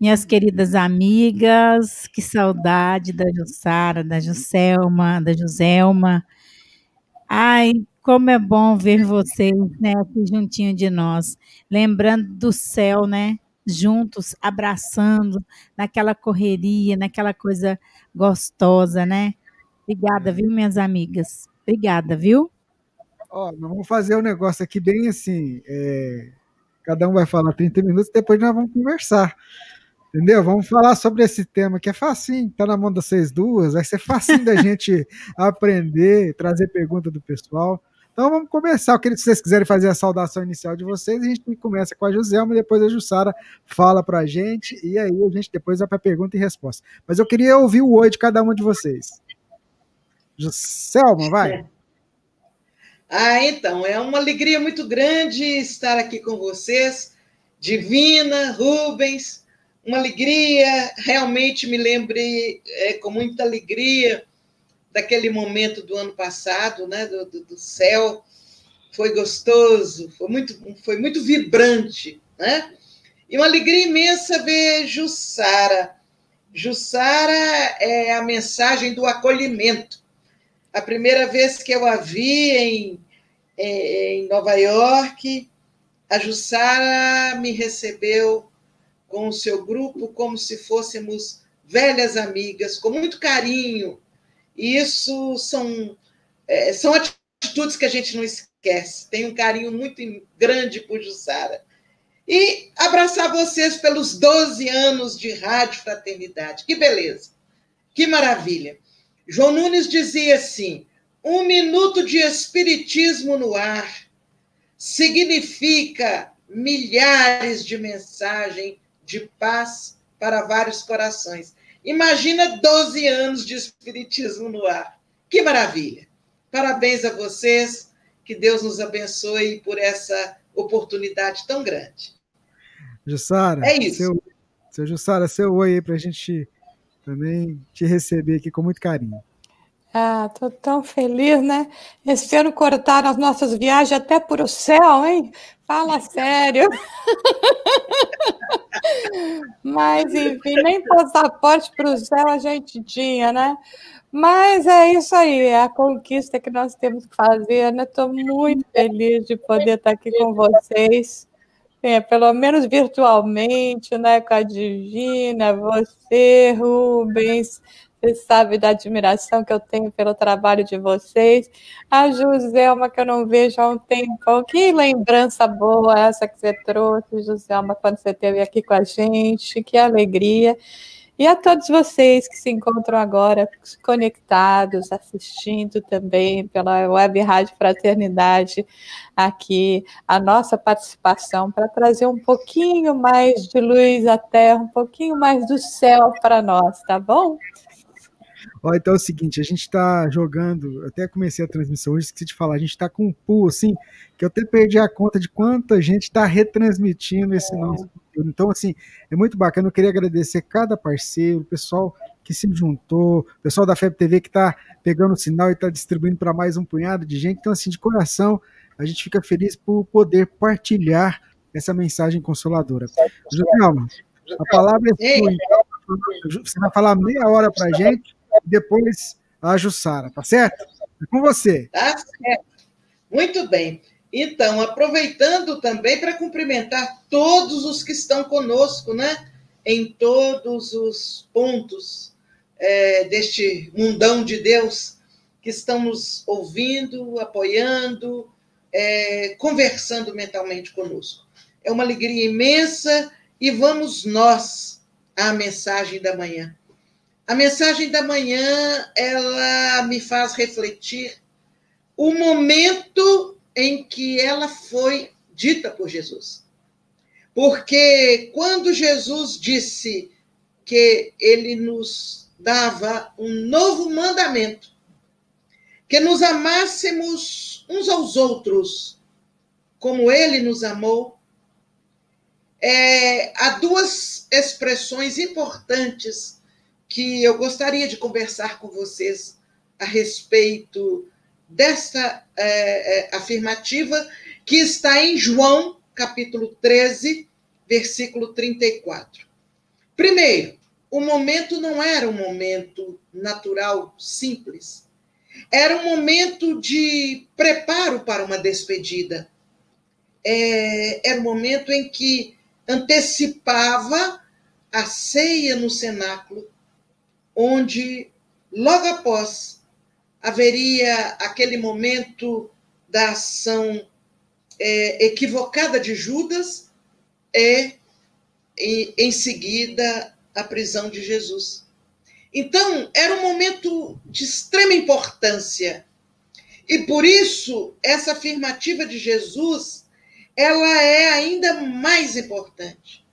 minhas queridas amigas, que saudade da Jussara, da Juscelma, da Joselma. Ai, como é bom ver vocês, né, aqui juntinho de nós, lembrando do céu, né, juntos, abraçando, naquela correria, naquela coisa gostosa, né? Obrigada, viu, minhas amigas? Obrigada, viu? Ó, vamos fazer um negócio aqui bem assim, é, cada um vai falar 30 minutos, depois nós vamos conversar. Entendeu? Vamos falar sobre esse tema que é facinho, tá na mão de vocês duas, vai ser facinho da gente aprender, trazer pergunta do pessoal. Então vamos começar. Eu queria que vocês quiserem fazer a saudação inicial de vocês, a gente começa com a Joselma, depois a Jussara fala para a gente, e aí a gente depois vai para pergunta e resposta. Mas eu queria ouvir o oi de cada um de vocês. Selma, vai. Ah, então, é uma alegria muito grande estar aqui com vocês. Divina, Rubens, uma alegria, realmente me lembrei é, com muita alegria daquele momento do ano passado, né, do, do, do céu, foi gostoso, foi muito, foi muito vibrante, né? E uma alegria imensa ver Jussara. Jussara é a mensagem do acolhimento. A primeira vez que eu a vi em, em Nova York, a Jussara me recebeu com o seu grupo como se fôssemos velhas amigas, com muito carinho. E isso são, é, são atitudes que a gente não esquece. Tem um carinho muito grande por Jussara. E abraçar vocês pelos 12 anos de Rádio Fraternidade. Que beleza, que maravilha. João Nunes dizia assim: um minuto de espiritismo no ar significa milhares de mensagens de paz para vários corações. Imagina 12 anos de espiritismo no ar. Que maravilha! Parabéns a vocês, que Deus nos abençoe por essa oportunidade tão grande. Jussara, é isso. Seu, seu Jussara, seu oi aí para a gente também te receber aqui com muito carinho. Ah, tô tão feliz, né? Esse ano cortaram as nossas viagens até por o céu, hein? Fala sério. Mas, enfim, nem passaporte para o céu a gente tinha, né? Mas é isso aí, é a conquista que nós temos que fazer, né? Estou muito feliz de poder estar aqui com vocês, é, pelo menos virtualmente, né? Com a Divina, você, Rubens, você sabe da admiração que eu tenho pelo trabalho de vocês. A Joselma, que eu não vejo há um tempo. Que lembrança boa essa que você trouxe, Joselma, quando você esteve aqui com a gente. Que alegria. E a todos vocês que se encontram agora conectados, assistindo também pela Web Rádio Fraternidade, aqui a nossa participação para trazer um pouquinho mais de luz à terra, um pouquinho mais do céu para nós, tá bom? Ó, então é o seguinte, a gente está jogando, até comecei a transmissão hoje, esqueci de falar, a gente está com um pool, assim, que eu até perdi a conta de quanta gente está retransmitindo esse nosso conteúdo. Então, assim, é muito bacana, eu queria agradecer cada parceiro, o pessoal que se juntou, o pessoal da FEB TV que está pegando o sinal e está distribuindo para mais um punhado de gente. Então, assim, de coração, a gente fica feliz por poder partilhar essa mensagem consoladora. Joselma, a palavra é sua, você vai falar meia hora para a gente, depois a Jussara, tá certo? É com você. Tá certo. Muito bem. Então, aproveitando também para cumprimentar todos os que estão conosco, né? Em todos os pontos é, deste mundão de Deus que estão nos ouvindo, apoiando, é, conversando mentalmente conosco. É uma alegria imensa e vamos nós à mensagem da manhã. A mensagem da manhã, ela me faz refletir o momento em que ela foi dita por Jesus. Porque quando Jesus disse que ele nos dava um novo mandamento, que nos amássemos uns aos outros como ele nos amou, é, há duas expressões importantes que eu gostaria de conversar com vocês a respeito desta é, é, afirmativa que está em João, capítulo 13, versículo 34. Primeiro, o momento não era um momento natural, simples. Era um momento de preparo para uma despedida. É, era um momento em que antecipava a ceia no cenáculo, onde, logo após, haveria aquele momento da ação é, equivocada de Judas e, e, em seguida, a prisão de Jesus. Então, era um momento de extrema importância. E por isso, essa afirmativa de Jesus, ela é ainda mais importante.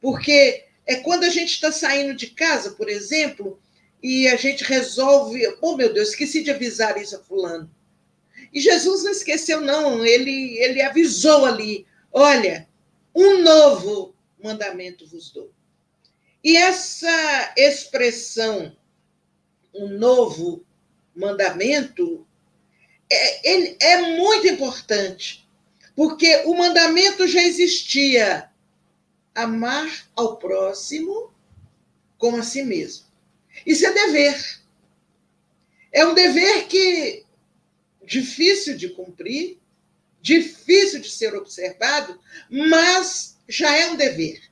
Porque é quando a gente está saindo de casa, por exemplo, e a gente resolve, oh meu Deus, esqueci de avisar isso a fulano. E Jesus não esqueceu, não, ele, ele avisou ali: olha, um novo mandamento vos dou. E essa expressão, um novo mandamento, é, é muito importante, porque o mandamento já existia: amar ao próximo como a si mesmo. Isso é dever. É um dever que difícil de cumprir, difícil de ser observado, mas já é um dever.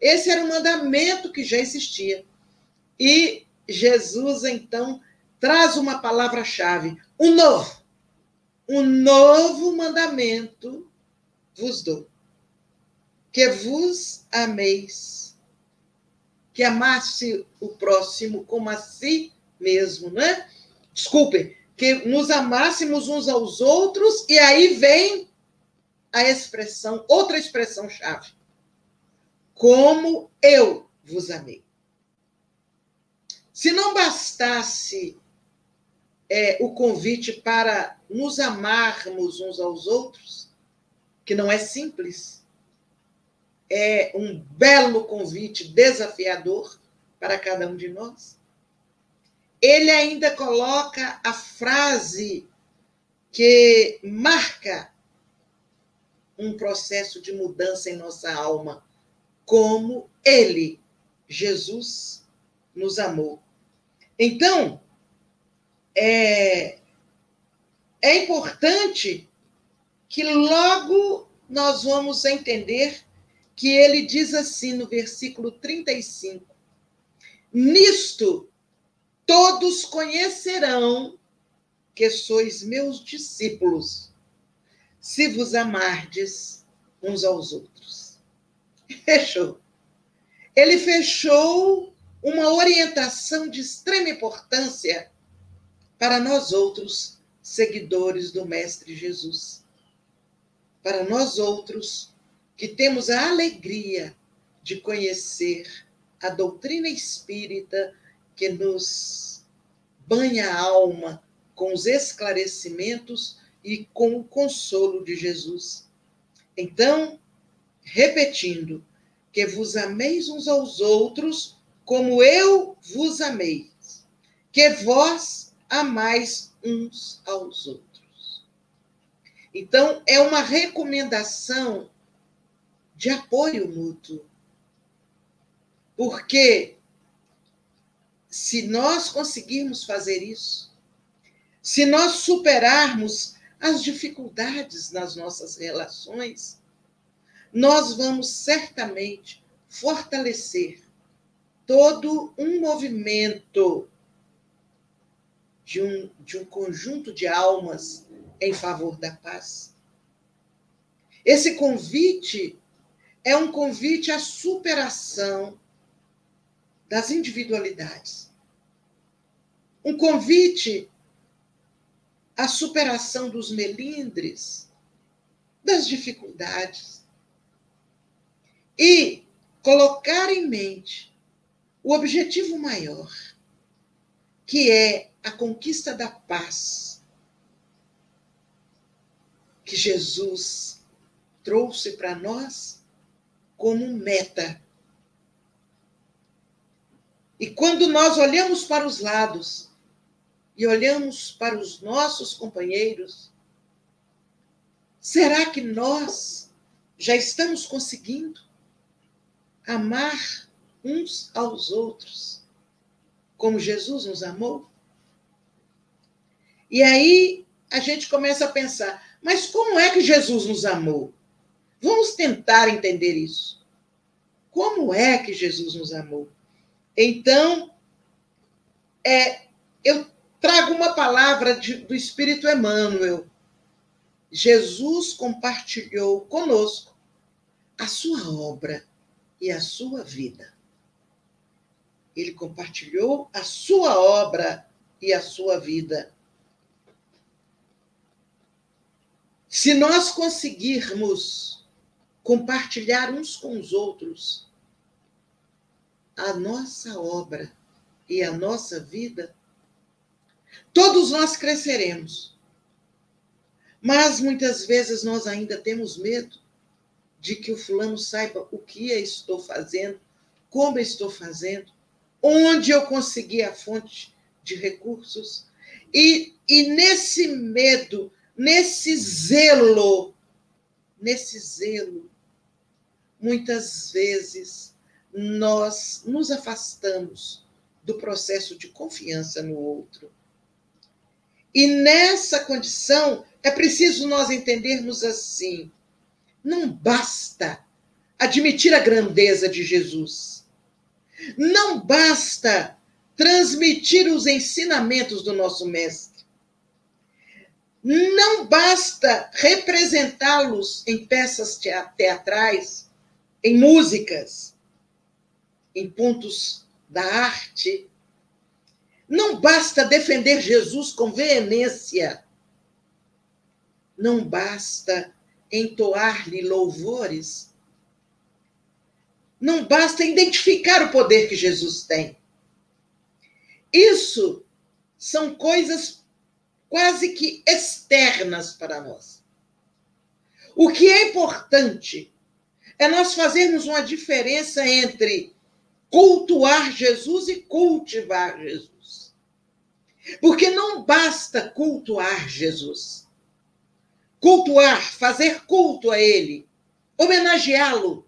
Esse era um mandamento que já existia. E Jesus, então, traz uma palavra-chave: um novo. Um novo mandamento vos dou. Que vos ameis. Que amasse o próximo como a si mesmo, né? Desculpem, que nos amássemos uns aos outros, e aí vem a expressão, outra expressão chave. Como eu vos amei. Se não bastasse é, o convite para nos amarmos uns aos outros, que não é simples, é um belo convite desafiador para cada um de nós ele ainda coloca a frase que marca um processo de mudança em nossa alma, como ele, Jesus, nos amou. Então, é, é importante que logo nós vamos entender que ele diz assim no versículo 35: Nisto todos conhecerão que sois meus discípulos, se vos amardes uns aos outros. Fechou. Ele fechou uma orientação de extrema importância para nós outros, seguidores do Mestre Jesus. Para nós outros, que temos a alegria de conhecer a doutrina espírita que nos banha a alma com os esclarecimentos e com o consolo de Jesus. Então, repetindo, que vos ameis uns aos outros como eu vos amei, que vós amais uns aos outros. Então, é uma recomendação de apoio mútuo. Porque se nós conseguirmos fazer isso, se nós superarmos as dificuldades nas nossas relações, nós vamos certamente fortalecer todo um movimento de um, de um conjunto de almas em favor da paz. Esse convite é um convite à superação das individualidades. Um convite à superação dos melindres, das dificuldades. E colocar em mente o objetivo maior, que é a conquista da paz que Jesus trouxe para nós como meta e quando nós olhamos para os lados e olhamos para os nossos companheiros, será que nós já estamos conseguindo amar uns aos outros, como Jesus nos amou? E aí a gente começa a pensar, mas como é que Jesus nos amou? Vamos tentar entender isso. Como é que Jesus nos amou? Então, é, eu trago uma palavra de, do Espírito Emmanuel. Jesus compartilhou conosco a sua obra e a sua vida. Ele compartilhou a sua obra e a sua vida. Se nós conseguirmos compartilhar uns com os outros a nossa obra e a nossa vida, todos nós cresceremos. Mas muitas vezes nós ainda temos medo de que o fulano saiba o que eu estou fazendo, como eu estou fazendo, onde eu consegui a fonte de recursos. E, e nesse medo, nesse zelo, nesse zelo, muitas vezes nós nos afastamos do processo de confiança no outro. E nessa condição, é preciso nós entendermos assim: não basta admitir a grandeza de Jesus, não basta transmitir os ensinamentos do nosso Mestre, não basta representá-los em peças teatrais, em músicas, em pontos da arte. Não basta defender Jesus com veemência. Não basta entoar-lhe louvores. Não basta identificar o poder que Jesus tem. Isso são coisas quase que externas para nós. O que é importante é nós fazermos uma diferença entre cultuar Jesus e cultivar Jesus. Porque não basta cultuar Jesus. Cultuar, fazer culto a Ele, homenageá-lo,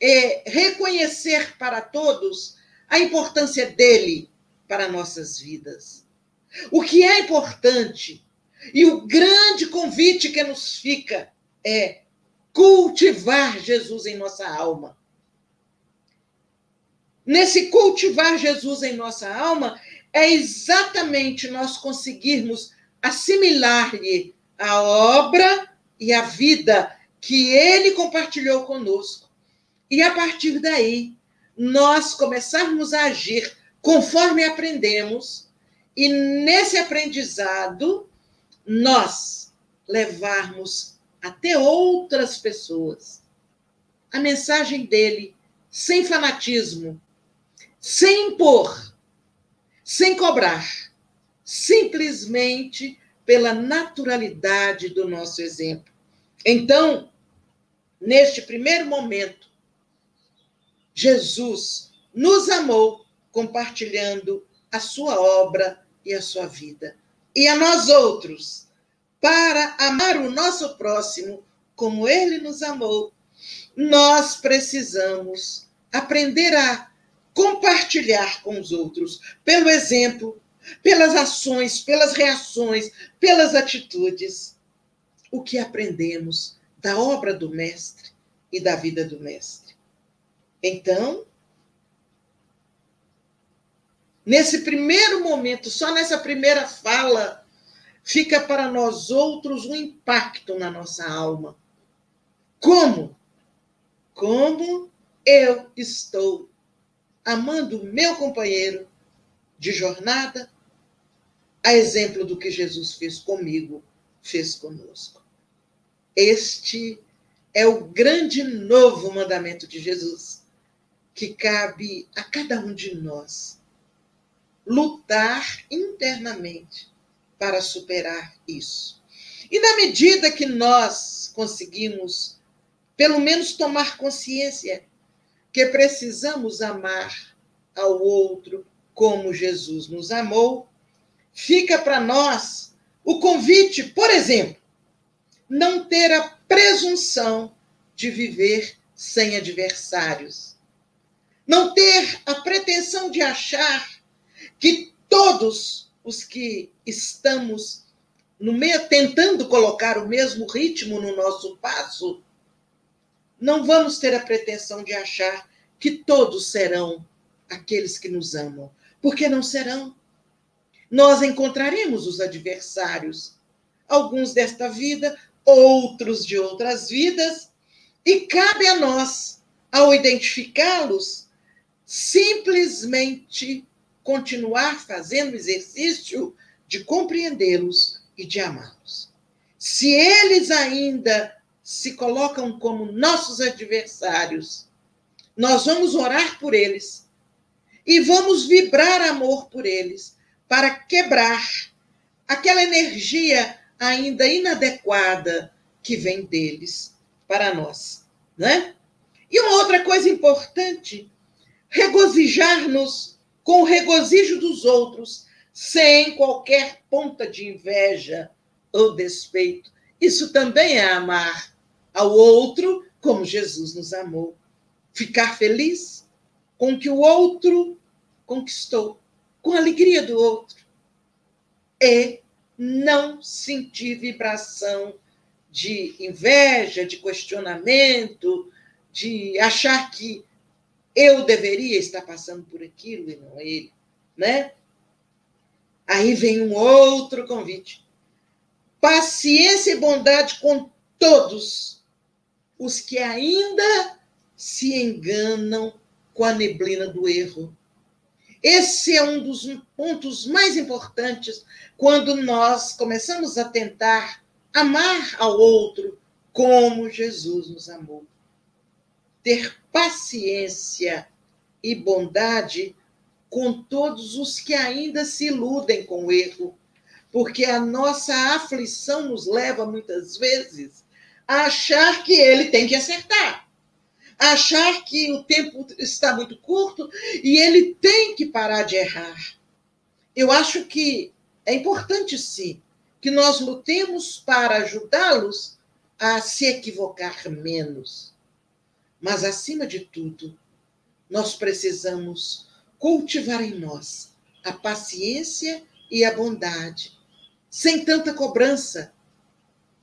é reconhecer para todos a importância dele para nossas vidas. O que é importante e o grande convite que nos fica é cultivar Jesus em nossa alma. Nesse cultivar Jesus em nossa alma, é exatamente nós conseguirmos assimilar-lhe a obra e a vida que ele compartilhou conosco. E a partir daí, nós começarmos a agir conforme aprendemos, e nesse aprendizado, nós levarmos até outras pessoas a mensagem dele sem fanatismo, sem impor, sem cobrar, simplesmente pela naturalidade do nosso exemplo. Então, neste primeiro momento, Jesus nos amou compartilhando a sua obra e a sua vida. E a nós outros, para amar o nosso próximo como ele nos amou, nós precisamos aprender a compartilhar com os outros, pelo exemplo, pelas ações, pelas reações, pelas atitudes, o que aprendemos da obra do Mestre e da vida do Mestre. Então, nesse primeiro momento, só nessa primeira fala, fica para nós outros um impacto na nossa alma. Como? Como eu estou amando meu companheiro de jornada, a exemplo do que Jesus fez comigo, fez conosco. Este é o grande novo mandamento de Jesus, que cabe a cada um de nós lutar internamente para superar isso. E na medida que nós conseguimos, pelo menos, tomar consciência que precisamos amar ao outro como Jesus nos amou, fica para nós o convite, por exemplo, não ter a presunção de viver sem adversários. Não ter a pretensão de achar que todos os que estamos no meio, tentando colocar o mesmo ritmo no nosso passo, não vamos ter a pretensão de achar que todos serão aqueles que nos amam, porque não serão. Nós encontraremos os adversários, alguns desta vida, outros de outras vidas, e cabe a nós, ao identificá-los, simplesmente continuar fazendo o exercício de compreendê-los e de amá-los. Se eles ainda se colocam como nossos adversários, nós vamos orar por eles e vamos vibrar amor por eles para quebrar aquela energia ainda inadequada que vem deles para nós, né? E uma outra coisa importante, regozijar-nos com o regozijo dos outros, sem qualquer ponta de inveja ou despeito. Isso também é amar ao outro como Jesus nos amou. Ficar feliz com o que o outro conquistou, com a alegria do outro. E não sentir vibração de inveja, de questionamento, de achar que eu deveria estar passando por aquilo e não ele, né? Aí vem um outro convite. Paciência e bondade com todos os que ainda se enganam com a neblina do erro. Esse é um dos pontos mais importantes quando nós começamos a tentar amar ao outro como Jesus nos amou. Ter paciência e bondade com todos os que ainda se iludem com o erro, porque a nossa aflição nos leva muitas vezes a achar que ele tem que acertar, achar que o tempo está muito curto e ele tem que parar de errar. Eu acho que é importante, sim, que nós lutemos para ajudá-los a se equivocar menos. Mas, acima de tudo, nós precisamos cultivar em nós a paciência e a bondade, sem tanta cobrança.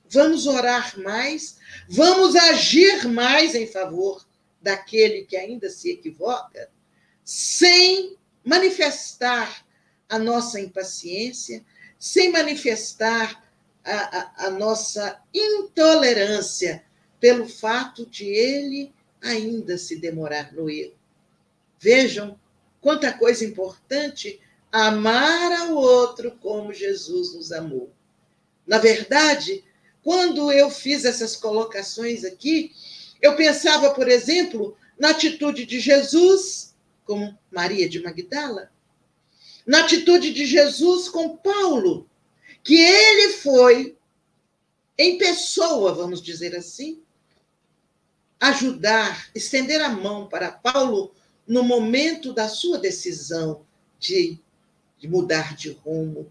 Vamos orar mais, vamos agir mais em favor daquele que ainda se equivoca, sem manifestar a nossa impaciência, sem manifestar a, a, a nossa intolerância pelo fato de ele ainda se demorar no erro. Vejam quanta coisa importante amar ao outro como Jesus nos amou. Na verdade, quando eu fiz essas colocações aqui, eu pensava, por exemplo, na atitude de Jesus com Maria de Magdala, na atitude de Jesus com Paulo, que ele foi em pessoa, vamos dizer assim, ajudar, estender a mão para Paulo no momento da sua decisão de, de mudar de rumo.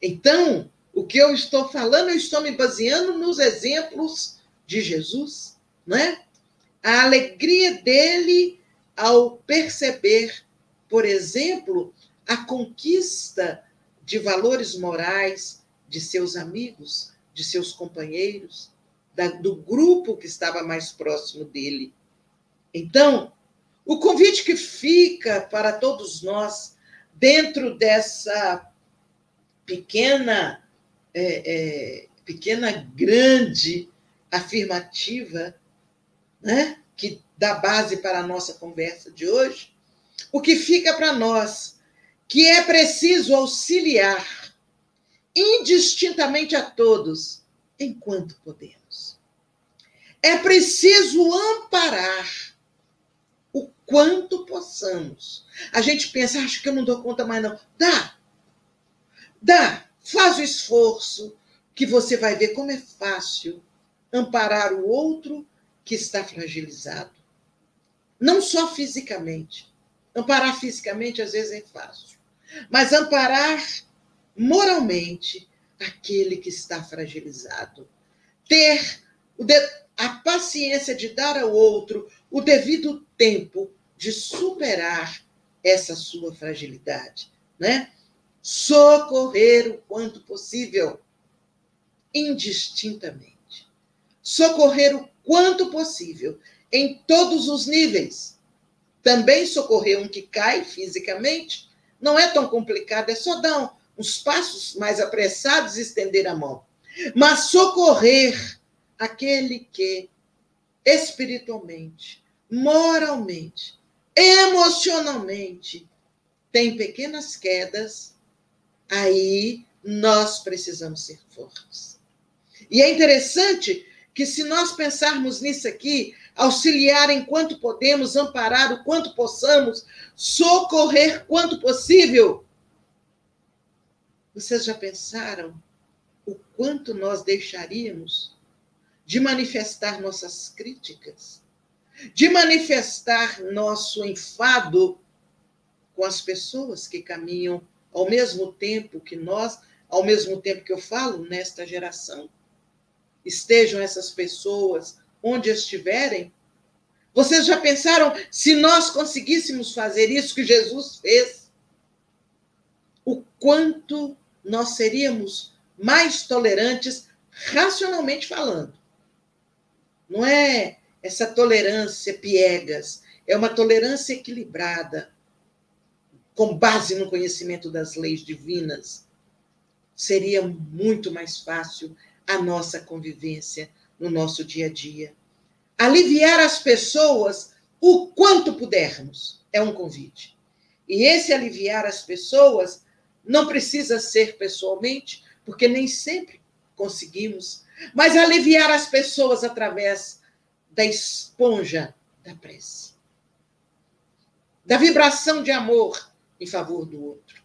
Então, o que eu estou falando, eu estou me baseando nos exemplos de Jesus, não é? A alegria dele ao perceber, por exemplo, a conquista de valores morais de seus amigos, de seus companheiros, da, do grupo que estava mais próximo dele. Então, o convite que fica para todos nós, dentro dessa pequena, é, é, pequena, grande afirmativa, né, que dá base para a nossa conversa de hoje, o que fica para nós, que é preciso auxiliar indistintamente a todos, enquanto podemos. É preciso amparar o quanto possamos. A gente pensa, acho que eu não dou conta mais, não. Dá! Dá! Faz o esforço, que você vai ver como é fácil amparar o outro que está fragilizado. Não só fisicamente. Amparar fisicamente às vezes é fácil. Mas amparar moralmente aquele que está fragilizado. Ter a paciência de dar ao outro o devido tempo de superar essa sua fragilidade, né? Socorrer o quanto possível, indistintamente. Socorrer o quanto possível, em todos os níveis. Também socorrer um que cai fisicamente não é tão complicado, é só dar uns passos mais apressados e estender a mão. Mas socorrer aquele que espiritualmente, moralmente, emocionalmente tem pequenas quedas, aí nós precisamos ser fortes. E é interessante que, se nós pensarmos nisso aqui, auxiliar enquanto podemos, amparar o quanto possamos, socorrer quanto possível. Vocês já pensaram o quanto nós deixaríamos de manifestar nossas críticas, de manifestar nosso enfado com as pessoas que caminham ao mesmo tempo que nós, ao mesmo tempo que eu falo nesta geração? Estejam essas pessoas onde estiverem. Vocês já pensaram se nós conseguíssemos fazer isso que Jesus fez? O quanto nós seríamos mais tolerantes, racionalmente falando. Não é essa tolerância piegas, é uma tolerância equilibrada, com base no conhecimento das leis divinas. Seria muito mais fácil a nossa convivência no nosso dia a dia. Aliviar as pessoas o quanto pudermos é um convite. E esse aliviar as pessoas não precisa ser pessoalmente, porque nem sempre conseguimos mas aliviar as pessoas através da esponja da prece, da vibração de amor em favor do outro,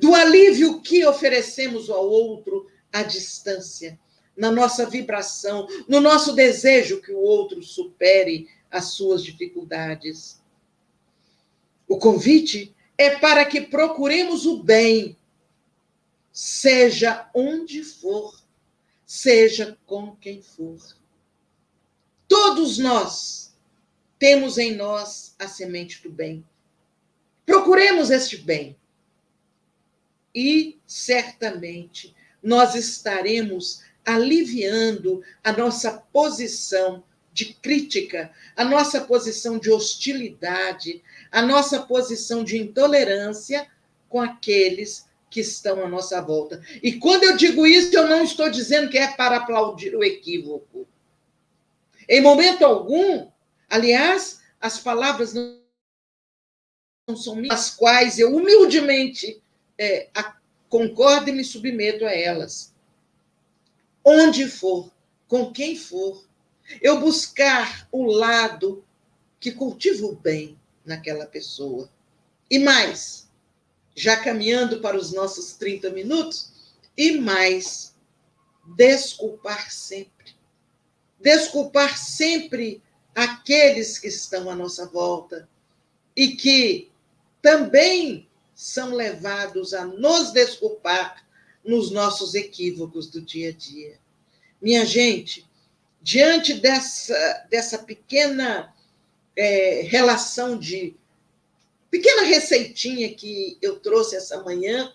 do alívio que oferecemos ao outro à distância, na nossa vibração, no nosso desejo que o outro supere as suas dificuldades. O convite é para que procuremos o bem, seja onde for seja com quem for. Todos nós temos em nós a semente do bem. Procuremos este bem. E certamente nós estaremos aliviando a nossa posição de crítica, a nossa posição de hostilidade, a nossa posição de intolerância com aqueles que estão à nossa volta. E quando eu digo isso, eu não estou dizendo que é para aplaudir o equívoco. Em momento algum, aliás, as palavras não são minhas, as quais eu humildemente é, a, concordo e me submeto a elas. Onde for, com quem for, eu buscar o lado que cultiva o bem naquela pessoa. E mais, já caminhando para os nossos 30 minutos, e mais, desculpar sempre. Desculpar sempre aqueles que estão à nossa volta e que também são levados a nos desculpar nos nossos equívocos do dia a dia. Minha gente, diante dessa, dessa pequena é, relação de pequena receitinha que eu trouxe essa manhã,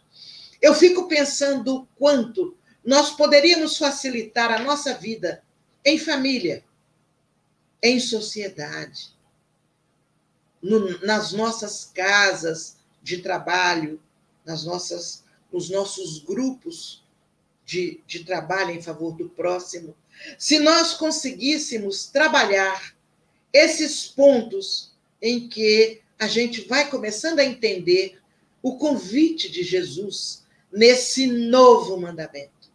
eu fico pensando o quanto nós poderíamos facilitar a nossa vida em família, em sociedade, no, nas nossas casas de trabalho, nas nossas, nos nossos grupos de, de trabalho em favor do próximo. Se nós conseguíssemos trabalhar esses pontos em que a gente vai começando a entender o convite de Jesus nesse novo mandamento.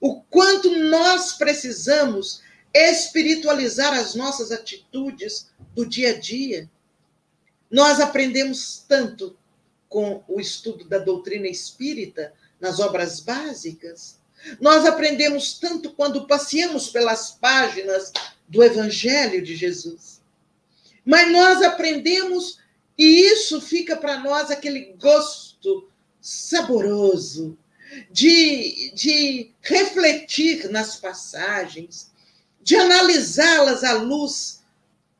O quanto nós precisamos espiritualizar as nossas atitudes do dia a dia. Nós aprendemos tanto com o estudo da doutrina espírita nas obras básicas. Nós aprendemos tanto quando passeamos pelas páginas do Evangelho de Jesus. Mas nós aprendemos e isso fica para nós aquele gosto saboroso de, de refletir nas passagens, de analisá-las à luz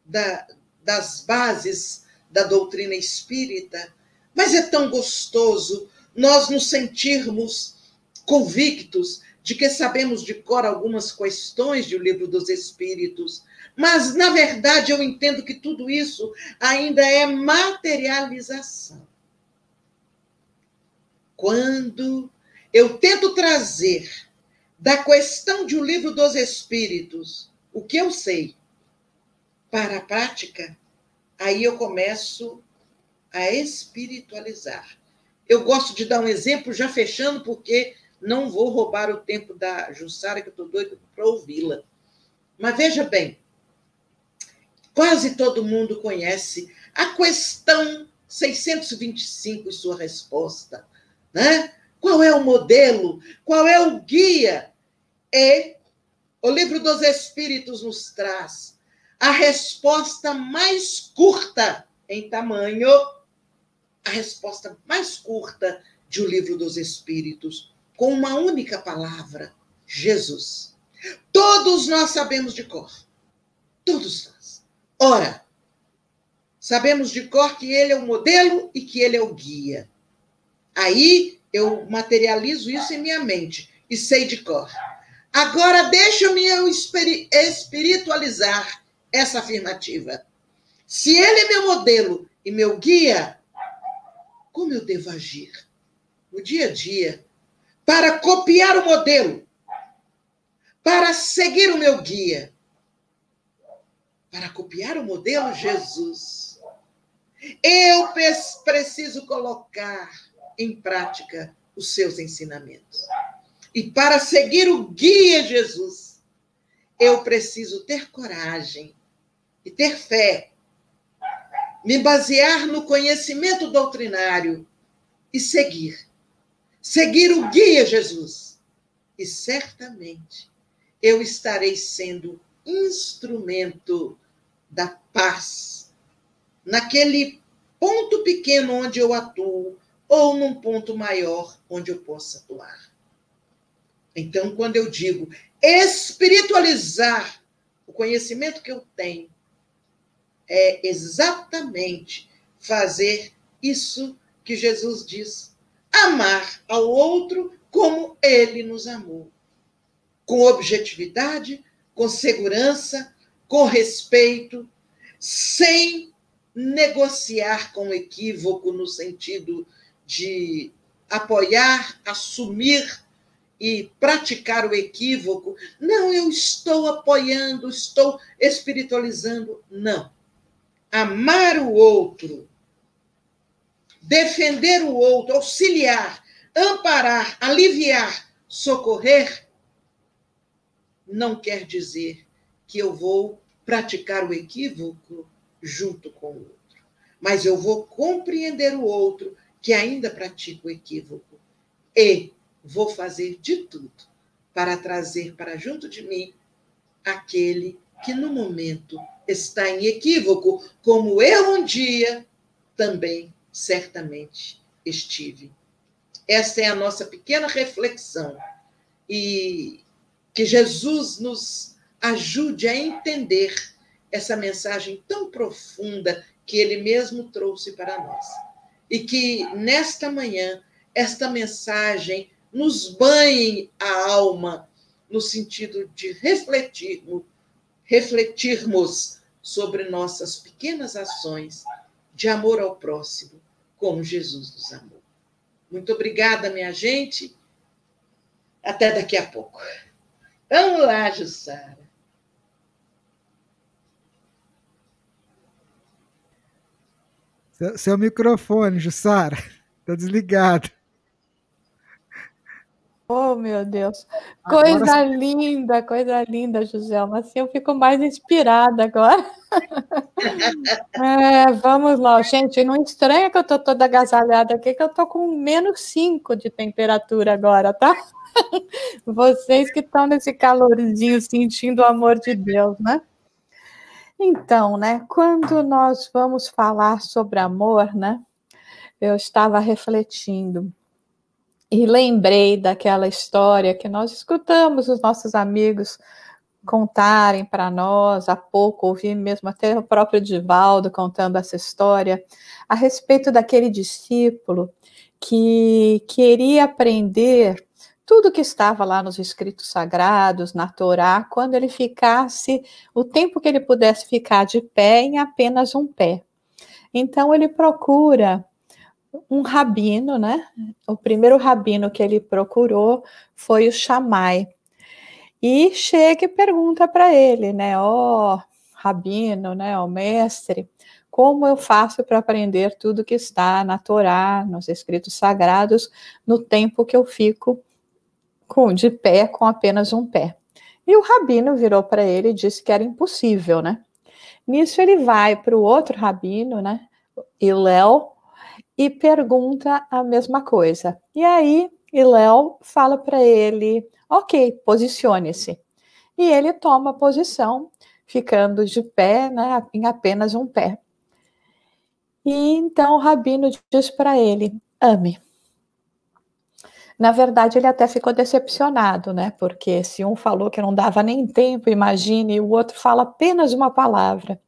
da, das bases da doutrina espírita, mas é tão gostoso nós nos sentirmos convictos de que sabemos de cor algumas questões do livro dos Espíritos, mas, na verdade, eu entendo que tudo isso ainda é materialização. Quando eu tento trazer da questão de o livro dos Espíritos o que eu sei para a prática, aí eu começo a espiritualizar. Eu gosto de dar um exemplo, já fechando, porque não vou roubar o tempo da Jussara, que eu estou doido para ouvi-la. Mas veja bem, quase todo mundo conhece a questão 625 e sua resposta. Né? Qual é o modelo? Qual é o guia? E o livro dos Espíritos nos traz a resposta mais curta em tamanho, a resposta mais curta de O Livro dos Espíritos, com uma única palavra: Jesus. Todos nós sabemos de cor. Todos nós. Ora, sabemos de cor que ele é o modelo e que ele é o guia. Aí eu materializo isso em minha mente e sei de cor. Agora deixa-me eu espiritualizar essa afirmativa. Se ele é meu modelo e meu guia, como eu devo agir no dia a dia para copiar o modelo, para seguir o meu guia, para copiar o modelo Jesus? Eu preciso colocar em prática os seus ensinamentos. E para seguir o guia Jesus, eu preciso ter coragem e ter fé, me basear no conhecimento doutrinário e seguir. Seguir o guia Jesus. E certamente eu estarei sendo instrumento da paz naquele ponto pequeno onde eu atuo ou num ponto maior onde eu possa atuar. Então, quando eu digo espiritualizar o conhecimento que eu tenho, é exatamente fazer isso que Jesus diz: amar ao outro como ele nos amou. Com objetividade, com segurança, com respeito, sem negociar com equívoco no sentido de apoiar, assumir e praticar o equívoco. Não, eu estou apoiando, estou espiritualizando. Não. Amar o outro, defender o outro, auxiliar, amparar, aliviar, socorrer, não quer dizer que eu vou praticar o equívoco junto com o outro, mas eu vou compreender o outro que ainda pratica o equívoco e vou fazer de tudo para trazer para junto de mim aquele que no momento está em equívoco, como eu um dia também certamente estive. Essa é a nossa pequena reflexão e que Jesus nos ajude a entender essa mensagem tão profunda que ele mesmo trouxe para nós. E que nesta manhã esta mensagem nos banhe a alma no sentido de refletirmos, refletirmos sobre nossas pequenas ações de amor ao próximo, como Jesus nos amou. Muito obrigada, minha gente. Até daqui a pouco. Vamos lá, Jussara. Seu, seu microfone, Jussara, está desligado. Oh, meu Deus. Coisa agora... linda, coisa linda, Joselma. Assim eu fico mais inspirada agora. é, vamos lá, gente. Não estranha que eu tô toda agasalhada aqui, que eu tô com menos 5 de temperatura agora, tá? Vocês que estão nesse calorzinho, sentindo o amor de Deus, né? Então, né, quando nós vamos falar sobre amor, né, eu estava refletindo e lembrei daquela história que nós escutamos os nossos amigos contarem para nós, há pouco ouvi mesmo até o próprio Divaldo contando essa história, a respeito daquele discípulo que queria aprender tudo que estava lá nos escritos sagrados, na Torá, quando ele ficasse, o tempo que ele pudesse ficar de pé em apenas um pé. Então ele procura um rabino, né? O primeiro rabino que ele procurou foi o Shammai. E chega e pergunta para ele, né? Ó, oh, rabino, né? Ó, oh, mestre, como eu faço para aprender tudo que está na Torá, nos escritos sagrados, no tempo que eu fico com, de pé com apenas um pé? E o rabino virou para ele e disse que era impossível, né? Nisso ele vai para o outro rabino, né? Léo e pergunta a mesma coisa. E aí, Léo fala para ele: ok, posicione-se. E ele toma posição, ficando de pé, né, em apenas um pé. E então o rabino diz para ele: ame. Na verdade, ele até ficou decepcionado, né? Porque se um falou que não dava nem tempo, imagine, e o outro fala apenas uma palavra.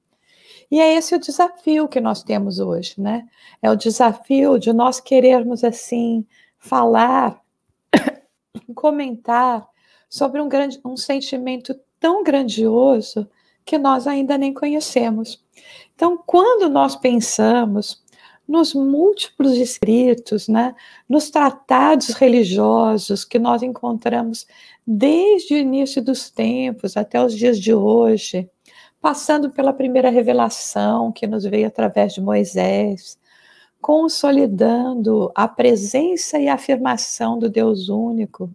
E é esse o desafio que nós temos hoje, né? É o desafio de nós querermos, assim, falar, comentar sobre um, grande, um sentimento tão grandioso que nós ainda nem conhecemos. Então, quando nós pensamos nos múltiplos escritos, né, nos tratados religiosos que nós encontramos desde o início dos tempos até os dias de hoje, passando pela primeira revelação que nos veio através de Moisés, consolidando a presença e a afirmação do Deus único,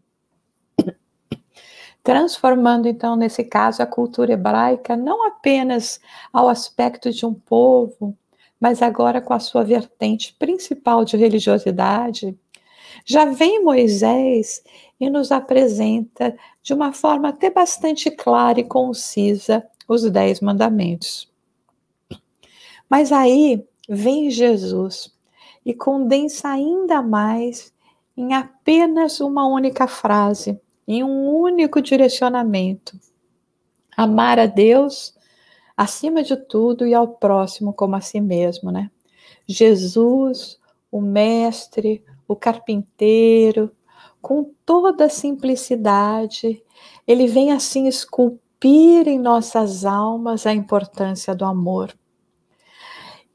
transformando então, nesse caso, a cultura hebraica não apenas ao aspecto de um povo, mas agora com a sua vertente principal de religiosidade. Já vem Moisés e nos apresenta de uma forma até bastante clara e concisa os dez mandamentos. Mas aí vem Jesus e condensa ainda mais em apenas uma única frase, em um único direcionamento: amar a Deus acima de tudo e ao próximo como a si mesmo, né? Jesus, o mestre, o carpinteiro, com toda a simplicidade, ele vem assim esculpir esculpir em nossas almas a importância do amor.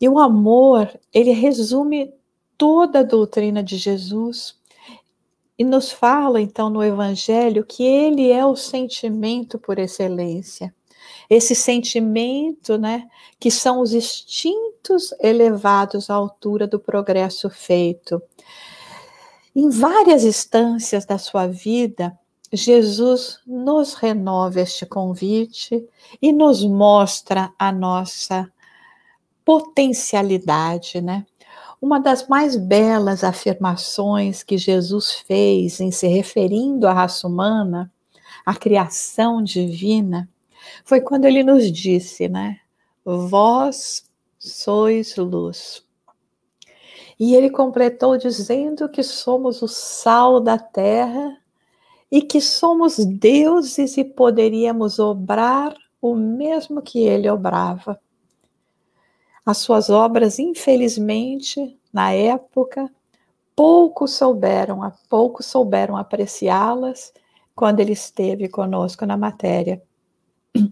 E o amor, ele resume toda a doutrina de Jesus e nos fala então no evangelho que ele é o sentimento por excelência. Esse sentimento, né, que são os instintos elevados à altura do progresso feito. Em várias instâncias da sua vida, Jesus nos renova este convite e nos mostra a nossa potencialidade, né? Uma das mais belas afirmações que Jesus fez em se referindo à raça humana, à criação divina, foi quando ele nos disse, né? Vós sois luz. E ele completou dizendo que somos o sal da terra e que somos deuses e poderíamos obrar o mesmo que ele obrava. As suas obras, infelizmente, na época, pouco souberam, pouco souberam apreciá-las quando ele esteve conosco na matéria.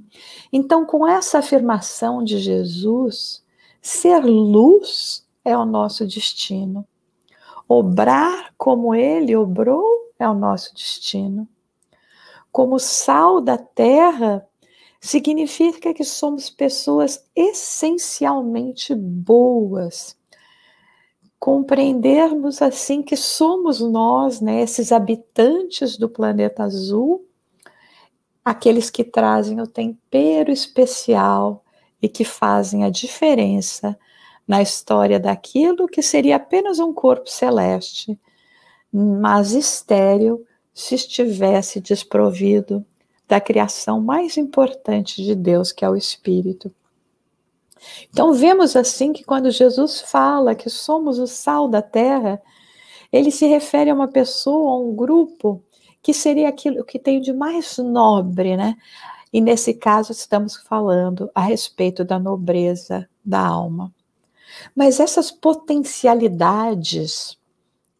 Então, com essa afirmação de Jesus, ser luz é o nosso destino. Obrar como ele obrou é o nosso destino. Como sal da terra, significa que somos pessoas essencialmente boas. Compreendermos assim que somos nós, né, esses habitantes do planeta azul, aqueles que trazem o tempero especial e que fazem a diferença na história daquilo que seria apenas um corpo celeste mas estéril se estivesse desprovido da criação mais importante de Deus, que é o Espírito. Então, vemos assim que quando Jesus fala que somos o sal da terra, ele se refere a uma pessoa, a um grupo, que seria aquilo que tem de mais nobre, né? E nesse caso, estamos falando a respeito da nobreza da alma. Mas essas potencialidades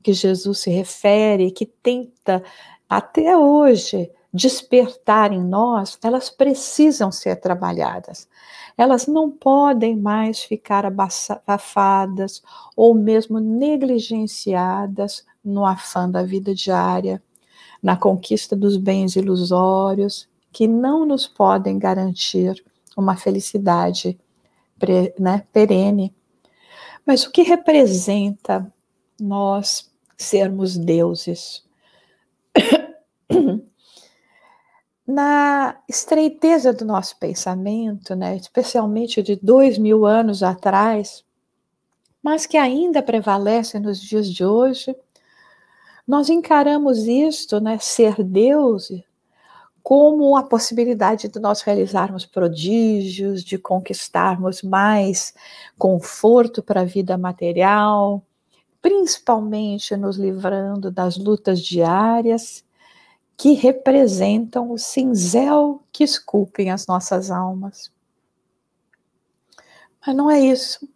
que Jesus se refere, que tenta até hoje despertar em nós, elas precisam ser trabalhadas. Elas não podem mais ficar abafadas ou mesmo negligenciadas no afã da vida diária, na conquista dos bens ilusórios, que não nos podem garantir uma felicidade né, perene. Mas o que representa nós sermos deuses? Na estreiteza do nosso pensamento, né, especialmente de dois mil anos atrás, mas que ainda prevalece nos dias de hoje, nós encaramos isto, né, ser Deus, como a possibilidade de nós realizarmos prodígios, de conquistarmos mais conforto para a vida material, principalmente nos livrando das lutas diárias que representam o cinzel que esculpem as nossas almas. Mas não é isso.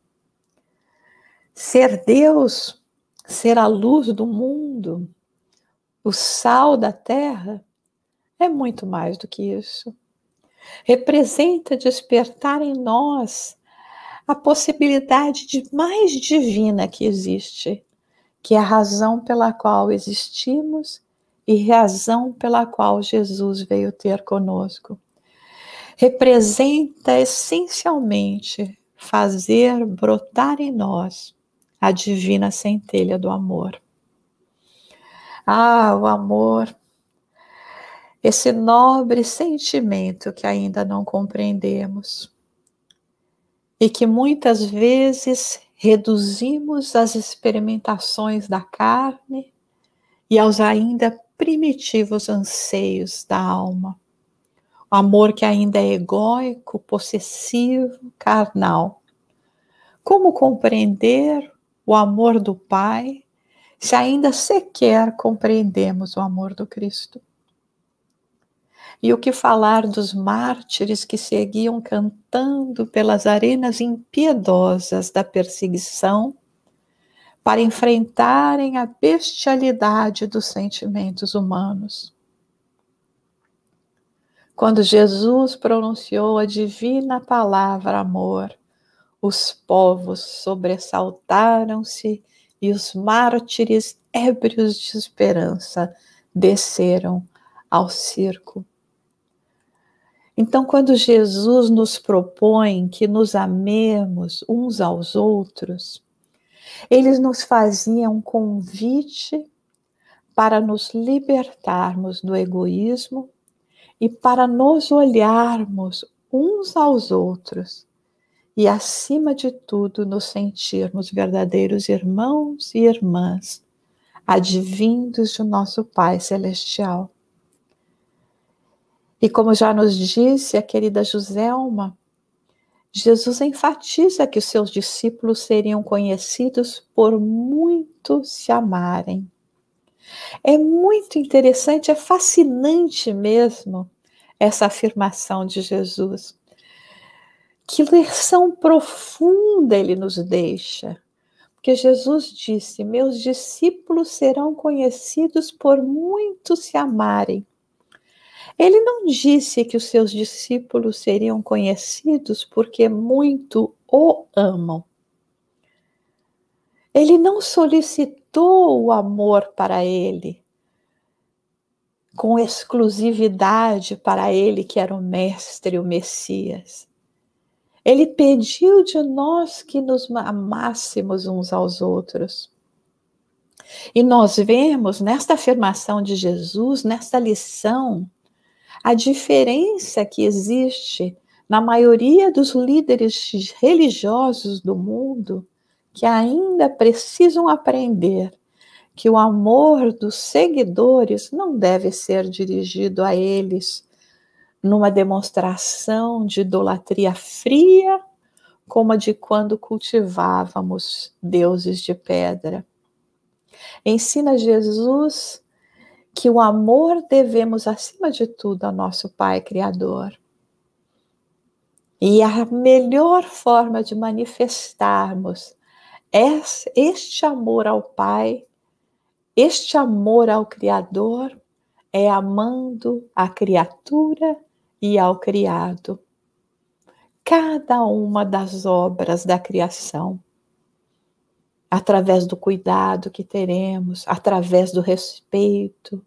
Ser Deus, ser a luz do mundo, o sal da terra, é muito mais do que isso. Representa despertar em nós a possibilidade de mais divina que existe, que é a razão pela qual existimos e razão pela qual Jesus veio ter conosco. Representa essencialmente fazer brotar em nós a divina centelha do amor. Ah, o amor esse nobre sentimento que ainda não compreendemos e que muitas vezes reduzimos às experimentações da carne e aos ainda primitivos anseios da alma. O amor que ainda é egóico, possessivo, carnal. Como compreender o amor do Pai se ainda sequer compreendemos o amor do Cristo? E o que falar dos mártires que seguiam cantando pelas arenas impiedosas da perseguição para enfrentarem a bestialidade dos sentimentos humanos? Quando Jesus pronunciou a divina palavra amor, os povos sobressaltaram-se e os mártires ébrios de esperança desceram ao circo então, quando Jesus nos propõe que nos amemos uns aos outros, eles nos faziam um convite para nos libertarmos do egoísmo e para nos olharmos uns aos outros e, acima de tudo, nos sentirmos verdadeiros irmãos e irmãs, advindos do nosso Pai Celestial. E como já nos disse a querida Joselma, Jesus enfatiza que os seus discípulos seriam conhecidos por muito se amarem. É muito interessante, é fascinante mesmo essa afirmação de Jesus. Que lição profunda ele nos deixa. Porque Jesus disse: Meus discípulos serão conhecidos por muito se amarem. Ele não disse que os seus discípulos seriam conhecidos porque muito o amam. Ele não solicitou o amor para ele, com exclusividade para ele, que era o Mestre, o Messias. Ele pediu de nós que nos amássemos uns aos outros. E nós vemos nesta afirmação de Jesus, nesta lição, a diferença que existe na maioria dos líderes religiosos do mundo que ainda precisam aprender que o amor dos seguidores não deve ser dirigido a eles numa demonstração de idolatria fria, como a de quando cultivávamos deuses de pedra. Ensina Jesus que o amor devemos, acima de tudo, ao nosso Pai Criador. E a melhor forma de manifestarmos este amor ao Pai, este amor ao Criador, é amando a criatura e ao criado. Cada uma das obras da criação, através do cuidado que teremos, através do respeito.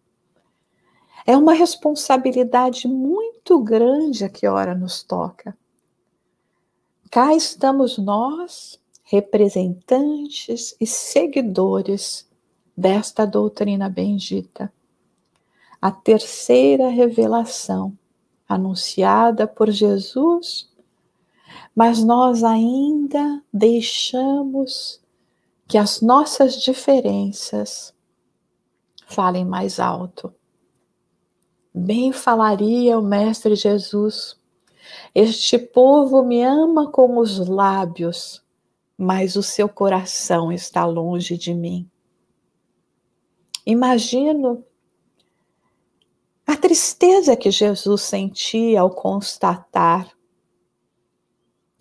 É uma responsabilidade muito grande a que ora nos toca. Cá estamos nós, representantes e seguidores desta doutrina bendita. A terceira revelação anunciada por Jesus, mas nós ainda deixamos que as nossas diferenças falem mais alto. Bem falaria o Mestre Jesus este povo me ama com os lábios, mas o seu coração está longe de mim. Imagino a tristeza que Jesus sentia ao constatar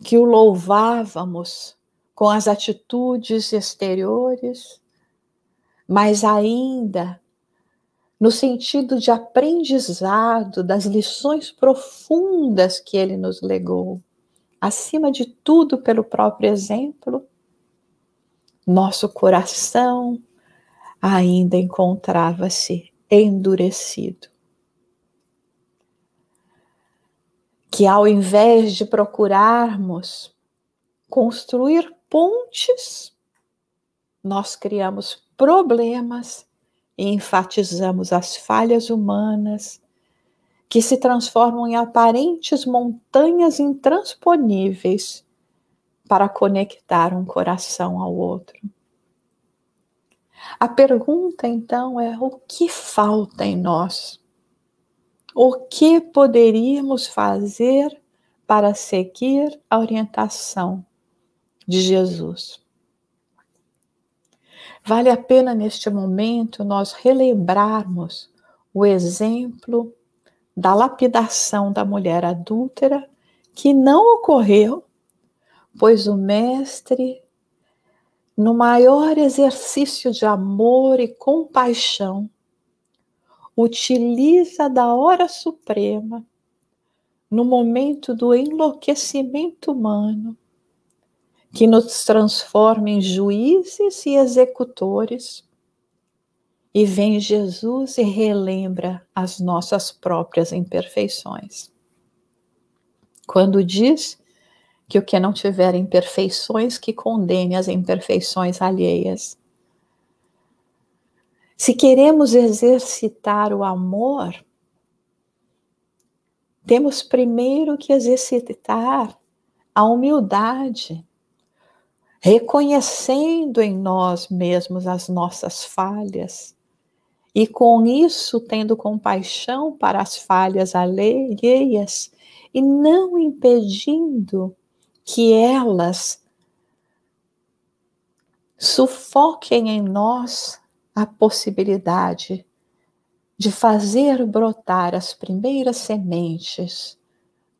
que o louvávamos com as atitudes exteriores, mas ainda no sentido de aprendizado das lições profundas que ele nos legou, acima de tudo pelo próprio exemplo, nosso coração ainda encontrava-se endurecido. Que ao invés de procurarmos construir pontes, nós criamos problemas e enfatizamos as falhas humanas que se transformam em aparentes montanhas intransponíveis para conectar um coração ao outro. A pergunta então é: o que falta em nós? O que poderíamos fazer para seguir a orientação de Jesus? Vale a pena neste momento nós relembrarmos o exemplo da lapidação da mulher adúltera que não ocorreu, pois o Mestre, no maior exercício de amor e compaixão, utiliza da hora suprema, no momento do enlouquecimento humano, que nos transforma em juízes e executores. E vem Jesus e relembra as nossas próprias imperfeições. Quando diz que o que não tiver imperfeições, que condene as imperfeições alheias. Se queremos exercitar o amor, temos primeiro que exercitar a humildade, reconhecendo em nós mesmos as nossas falhas e com isso tendo compaixão para as falhas alheias e não impedindo que elas sufoquem em nós a possibilidade de fazer brotar as primeiras sementes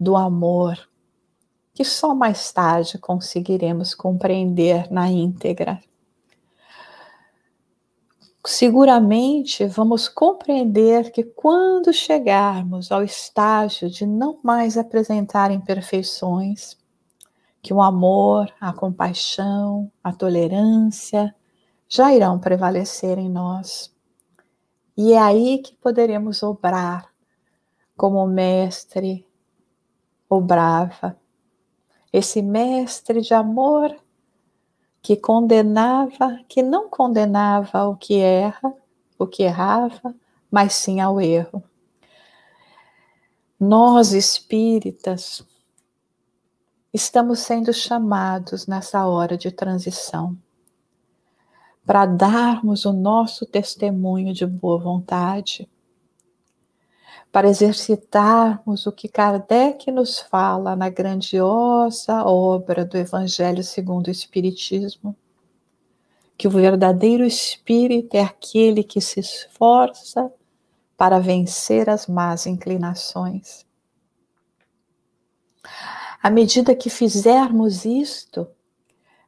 do amor que só mais tarde conseguiremos compreender na íntegra. Seguramente vamos compreender que quando chegarmos ao estágio de não mais apresentar imperfeições, que o amor, a compaixão, a tolerância já irão prevalecer em nós. E é aí que poderemos obrar como Mestre obrava esse mestre de amor que condenava, que não condenava o que erra, o que errava, mas sim ao erro. Nós espíritas estamos sendo chamados nessa hora de transição para darmos o nosso testemunho de boa vontade para exercitarmos o que Kardec nos fala na grandiosa obra do Evangelho segundo o Espiritismo, que o verdadeiro espírito é aquele que se esforça para vencer as más inclinações. À medida que fizermos isto,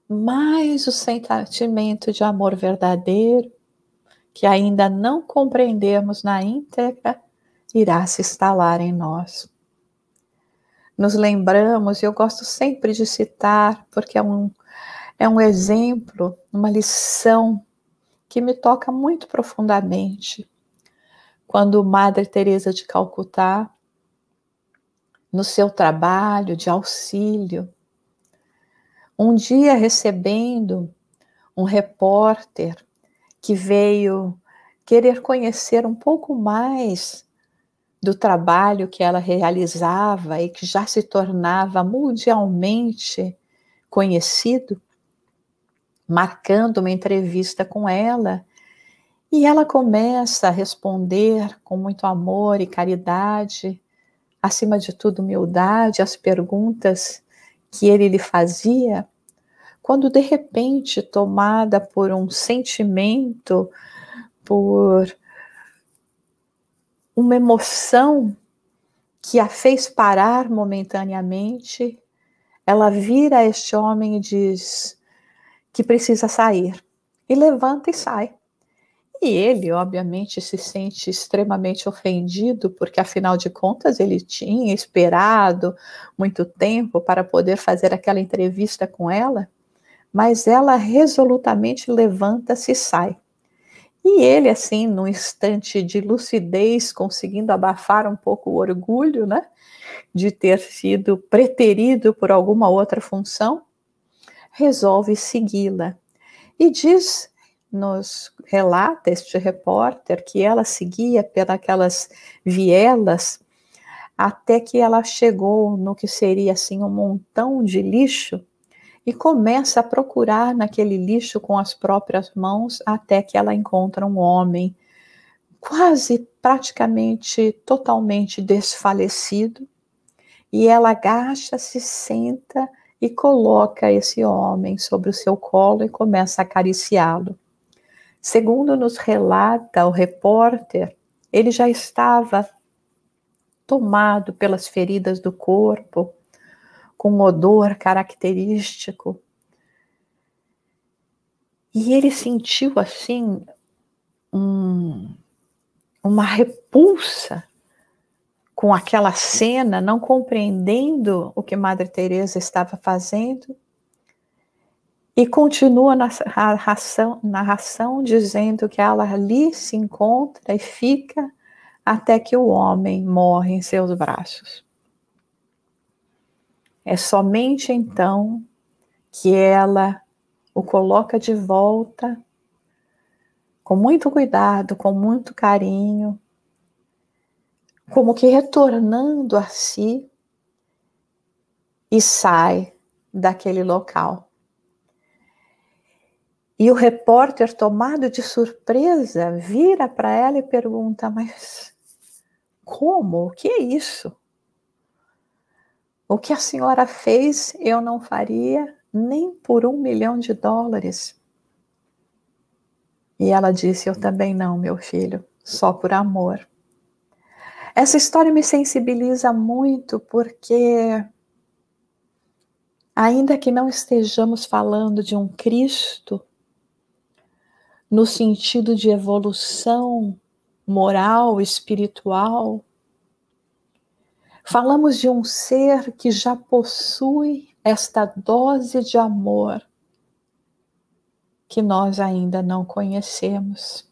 mais o sentimento de amor verdadeiro, que ainda não compreendemos na íntegra, irá se instalar em nós. Nos lembramos, e eu gosto sempre de citar, porque é um, é um exemplo, uma lição que me toca muito profundamente. Quando Madre Teresa de Calcutá, no seu trabalho de auxílio, um dia recebendo um repórter que veio querer conhecer um pouco mais do trabalho que ela realizava e que já se tornava mundialmente conhecido, marcando uma entrevista com ela. E ela começa a responder com muito amor e caridade, acima de tudo, humildade, as perguntas que ele lhe fazia, quando de repente, tomada por um sentimento, por uma emoção que a fez parar momentaneamente, ela vira este homem e diz que precisa sair. E levanta e sai. E ele, obviamente, se sente extremamente ofendido, porque afinal de contas ele tinha esperado muito tempo para poder fazer aquela entrevista com ela, mas ela resolutamente levanta-se e sai. E ele, assim, num instante de lucidez, conseguindo abafar um pouco o orgulho, né, de ter sido preterido por alguma outra função, resolve segui-la. E diz, nos relata este repórter, que ela seguia pelas vielas até que ela chegou no que seria assim um montão de lixo e começa a procurar naquele lixo com as próprias mãos até que ela encontra um homem quase praticamente totalmente desfalecido e ela agacha, se senta e coloca esse homem sobre o seu colo e começa a acariciá-lo. Segundo nos relata o repórter, ele já estava tomado pelas feridas do corpo, com um odor característico. E ele sentiu assim um, uma repulsa com aquela cena, não compreendendo o que Madre Teresa estava fazendo. E continua na narração, narração dizendo que ela ali se encontra e fica até que o homem morre em seus braços. É somente então que ela o coloca de volta com muito cuidado, com muito carinho, como que retornando a si e sai daquele local. E o repórter, tomado de surpresa, vira para ela e pergunta: Mas como? O que é isso? O que a senhora fez eu não faria nem por um milhão de dólares. E ela disse: Eu também não, meu filho, só por amor. Essa história me sensibiliza muito porque, ainda que não estejamos falando de um Cristo no sentido de evolução moral, espiritual, Falamos de um ser que já possui esta dose de amor que nós ainda não conhecemos.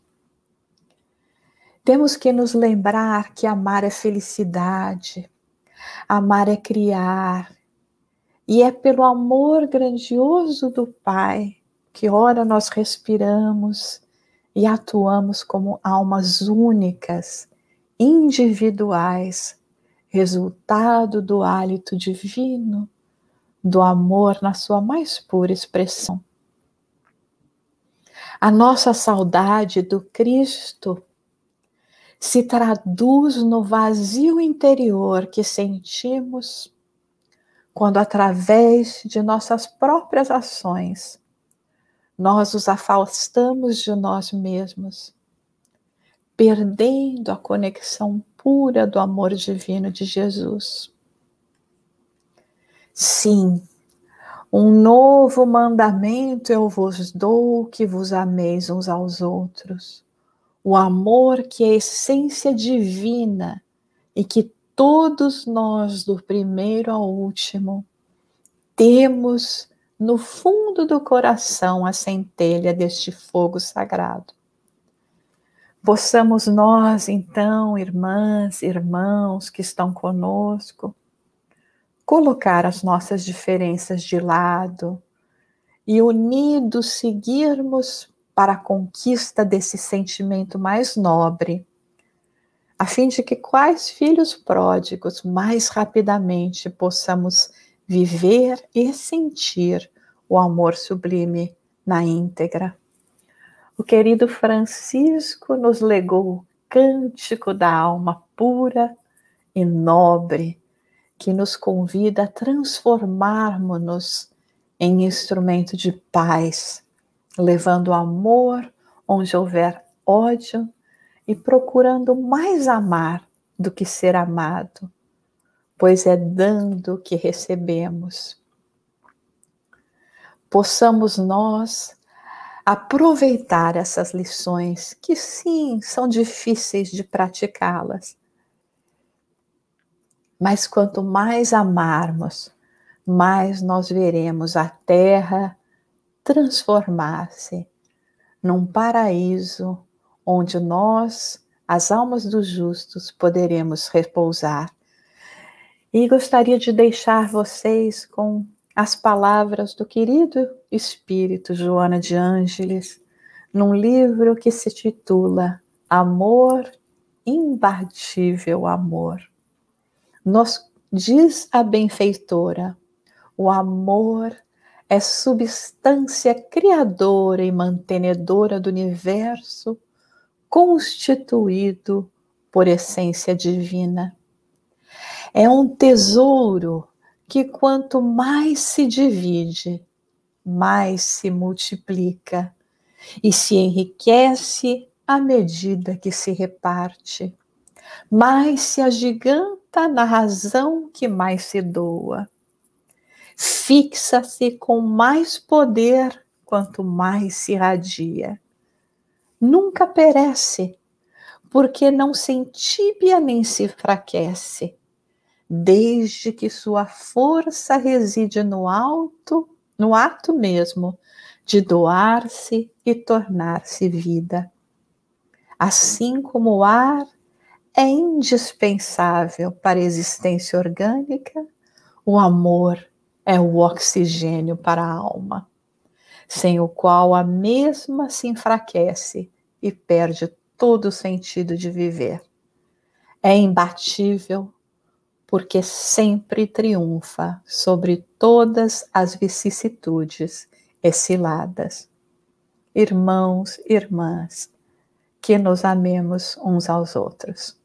Temos que nos lembrar que amar é felicidade, amar é criar, e é pelo amor grandioso do Pai que, ora, nós respiramos e atuamos como almas únicas, individuais, resultado do hálito divino, do amor na sua mais pura expressão. A nossa saudade do Cristo se traduz no vazio interior que sentimos quando, através de nossas próprias ações, nós os afastamos de nós mesmos, perdendo a conexão pura do amor divino de Jesus. Sim, um novo mandamento eu vos dou que vos ameis uns aos outros. O amor que é essência divina e que todos nós, do primeiro ao último, temos no fundo do coração a centelha deste fogo sagrado. Possamos nós, então, irmãs, irmãos que estão conosco, colocar as nossas diferenças de lado e unidos seguirmos para a conquista desse sentimento mais nobre, a fim de que quais filhos pródigos mais rapidamente possamos viver e sentir o amor sublime na íntegra. O querido Francisco nos legou o cântico da alma pura e nobre que nos convida a transformarmos-nos em instrumento de paz, levando amor onde houver ódio e procurando mais amar do que ser amado, pois é dando que recebemos. Possamos nós aproveitar essas lições, que sim, são difíceis de praticá-las, mas quanto mais amarmos, mais nós veremos a terra transformar-se num paraíso onde nós, as almas dos justos, poderemos repousar. E gostaria de deixar vocês com as palavras do querido espírito Joana de Ângeles, num livro que se titula Amor, Imbatível Amor. Nos diz a benfeitora: o amor é substância criadora e mantenedora do universo, constituído por essência divina. É um tesouro que, quanto mais se divide, mais se multiplica e se enriquece à medida que se reparte, mais se agiganta na razão que mais se doa. Fixa-se com mais poder quanto mais se irradia. Nunca perece, porque não se entibia nem se enfraquece, desde que sua força reside no alto, no ato mesmo de doar-se e tornar-se vida. Assim como o ar é indispensável para a existência orgânica, o amor é o oxigênio para a alma, sem o qual a mesma se enfraquece e perde todo o sentido de viver. É imbatível porque sempre triunfa sobre todas as vicissitudes e ciladas. Irmãos, irmãs, que nos amemos uns aos outros.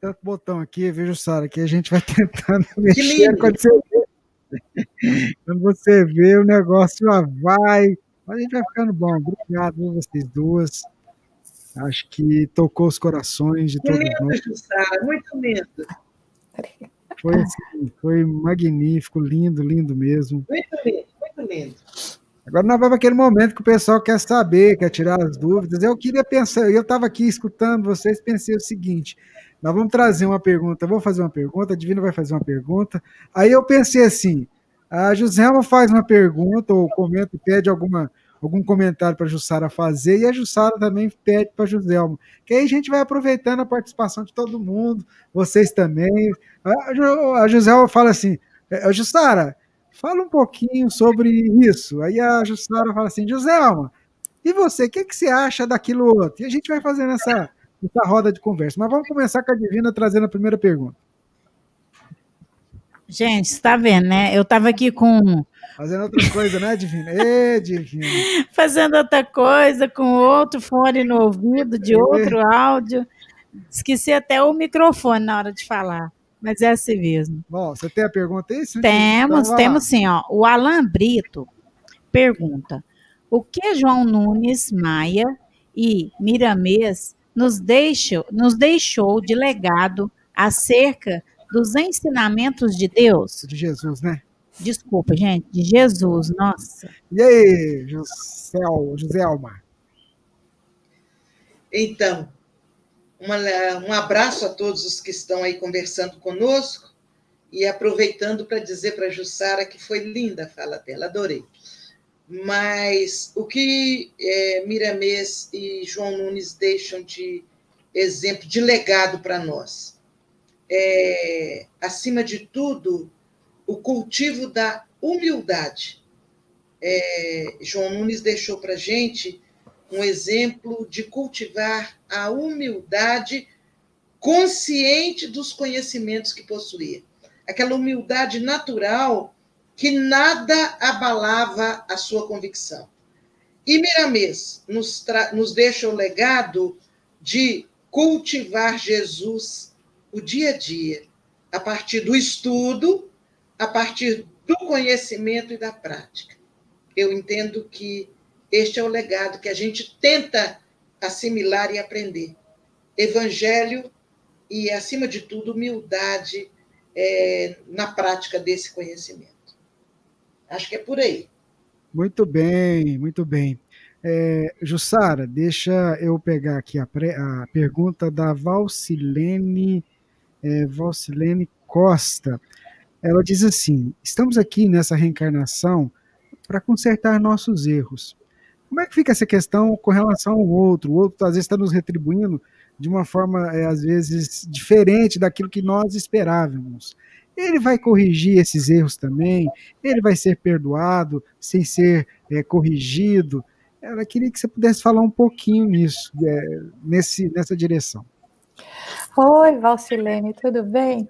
tanto botão aqui, viu, Sara, que a gente vai tentando mexer. Quando você, vê, quando você vê, o negócio já vai. Mas a gente vai ficando bom. Obrigado, vocês duas. Acho que tocou os corações de todos nós. Sara, muito lindo. Foi, assim, foi magnífico, lindo, lindo mesmo. Muito lindo, muito lindo. Agora nós vamos aquele momento que o pessoal quer saber, quer tirar as dúvidas. Eu queria pensar, eu estava aqui escutando vocês, pensei o seguinte: nós vamos trazer uma pergunta, vou fazer uma pergunta, a Divina vai fazer uma pergunta. Aí eu pensei assim: a Joselma faz uma pergunta, ou comenta, pede alguma, algum comentário para a Jussara fazer, e a Jussara também pede para a Joselma. Que aí a gente vai aproveitando a participação de todo mundo, vocês também. A, Joselma fala assim: é, Jussara, fala um pouquinho sobre isso. Aí a Jussara fala assim: Joselma, e você, o que, que você acha daquilo outro? E a gente vai fazendo essa essa roda de conversa. Mas vamos começar com a Divina trazendo a primeira pergunta. Gente, está vendo, né? Eu estava aqui com. Fazendo outra coisa, né, Divina? Ê, Divina. Fazendo outra coisa, com outro fone no ouvido, de outro áudio. Esqueci até o microfone na hora de falar. Mas é assim mesmo. Bom, você tem a pergunta aí? Sim, temos, então, temos sim. Ó. O Alan Brito pergunta: o que João Nunes Maia e Miramês nos deixou, nos deixou de legado acerca dos ensinamentos de Deus? De Jesus, né? Desculpa, gente, de Jesus, nossa. E aí, José, José Almar? Então, uma, um abraço a todos os que estão aí conversando conosco e aproveitando para dizer para a Jussara que foi linda a fala dela, adorei. Mas o que é, Miramês e João Nunes deixam de exemplo, de legado para nós? É, acima de tudo, o cultivo da humildade. É, João Nunes deixou para gente um exemplo de cultivar a humildade consciente dos conhecimentos que possuía. Aquela humildade natural que nada abalava a sua convicção. E Miramês nos, nos deixa o legado de cultivar Jesus o dia a dia, a partir do estudo, a partir do conhecimento e da prática. Eu entendo que este é o legado que a gente tenta assimilar e aprender. Evangelho e, acima de tudo, humildade é, na prática desse conhecimento. Acho que é por aí. Muito bem, muito bem. É, Jussara, deixa eu pegar aqui a, pré, a pergunta da Valcilene, é, Valcilene Costa. Ela diz assim: estamos aqui nessa reencarnação para consertar nossos erros. Como é que fica essa questão com relação ao outro? O outro às vezes está nos retribuindo de uma forma, é, às vezes, diferente daquilo que nós esperávamos. Ele vai corrigir esses erros também, ele vai ser perdoado sem ser é, corrigido. Eu queria que você pudesse falar um pouquinho nisso, é, nesse, nessa direção. Oi, Valcilene, tudo bem?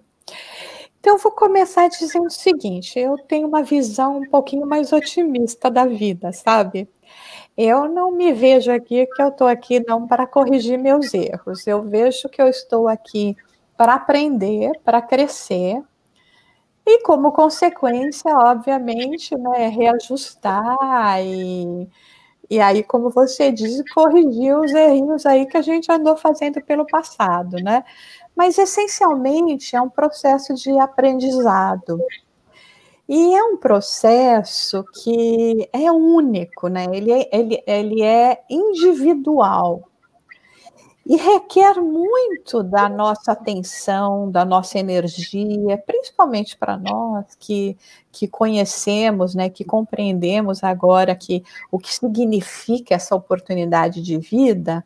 Então, eu vou começar dizendo o seguinte: eu tenho uma visão um pouquinho mais otimista da vida, sabe? Eu não me vejo aqui que eu estou aqui não para corrigir meus erros. Eu vejo que eu estou aqui para aprender, para crescer. E como consequência, obviamente, né, reajustar e, e aí, como você diz, corrigir os errinhos aí que a gente andou fazendo pelo passado, né? Mas essencialmente é um processo de aprendizado. E é um processo que é único, né? Ele é, ele, ele é individual e requer muito da nossa atenção, da nossa energia, principalmente para nós que, que conhecemos, né, que compreendemos agora que o que significa essa oportunidade de vida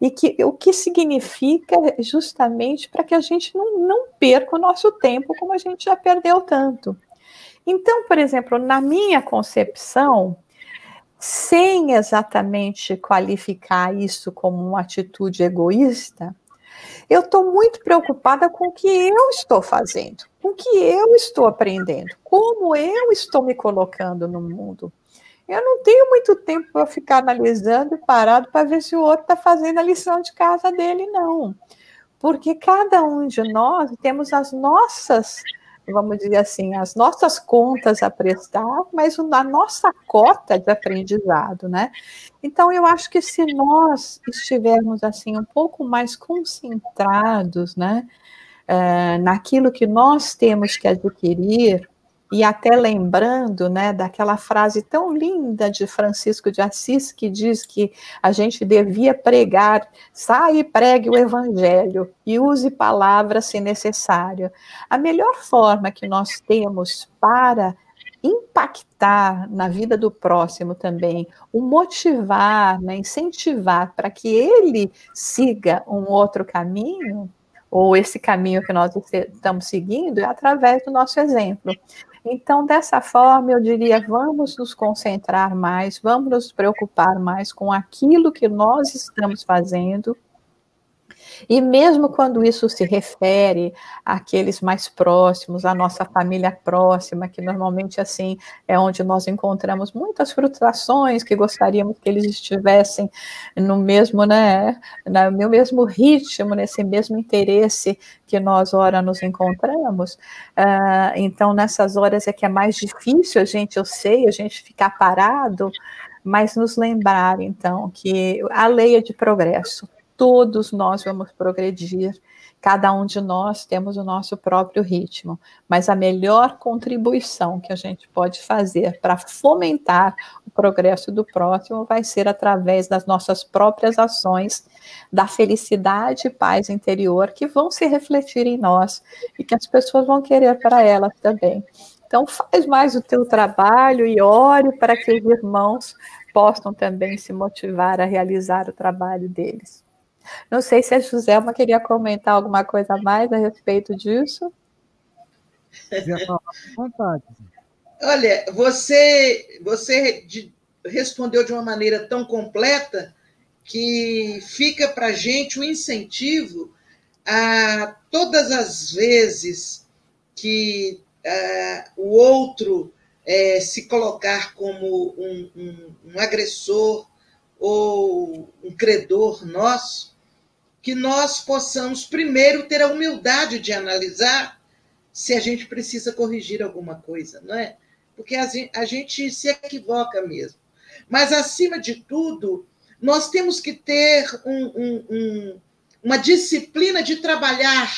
e que o que significa justamente para que a gente não, não perca o nosso tempo como a gente já perdeu tanto. Então, por exemplo, na minha concepção, sem exatamente qualificar isso como uma atitude egoísta, eu estou muito preocupada com o que eu estou fazendo, com o que eu estou aprendendo, como eu estou me colocando no mundo. Eu não tenho muito tempo para ficar analisando parado para ver se o outro está fazendo a lição de casa dele, não. Porque cada um de nós temos as nossas vamos dizer assim, as nossas contas a prestar, mas a nossa cota de aprendizado, né? Então, eu acho que se nós estivermos, assim, um pouco mais concentrados, né, uh, naquilo que nós temos que adquirir, e até lembrando, né, daquela frase tão linda de Francisco de Assis que diz que a gente devia pregar, saia e pregue o evangelho e use palavras se necessário. A melhor forma que nós temos para impactar na vida do próximo também, o motivar, né, incentivar para que ele siga um outro caminho, ou esse caminho que nós estamos seguindo, é através do nosso exemplo. Então, dessa forma, eu diria: vamos nos concentrar mais, vamos nos preocupar mais com aquilo que nós estamos fazendo e mesmo quando isso se refere àqueles mais próximos, à nossa família próxima, que normalmente assim é onde nós encontramos muitas frustrações, que gostaríamos que eles estivessem no mesmo, né, no mesmo ritmo, nesse mesmo interesse que nós ora nos encontramos. Uh, então nessas horas é que é mais difícil a gente, eu sei, a gente ficar parado, mas nos lembrar então que a lei é de progresso todos nós vamos progredir. Cada um de nós temos o nosso próprio ritmo, mas a melhor contribuição que a gente pode fazer para fomentar o progresso do próximo vai ser através das nossas próprias ações, da felicidade e paz interior que vão se refletir em nós e que as pessoas vão querer para elas também. Então, faz mais o teu trabalho e ore para que os irmãos possam também se motivar a realizar o trabalho deles. Não sei se a Joselma queria comentar alguma coisa a mais a respeito disso. Olha, você, você respondeu de uma maneira tão completa que fica para a gente o um incentivo a todas as vezes que uh, o outro é, se colocar como um, um, um agressor ou um credor nosso, que nós possamos primeiro ter a humildade de analisar se a gente precisa corrigir alguma coisa, não é? Porque a gente se equivoca mesmo. Mas, acima de tudo, nós temos que ter um, um, um, uma disciplina de trabalhar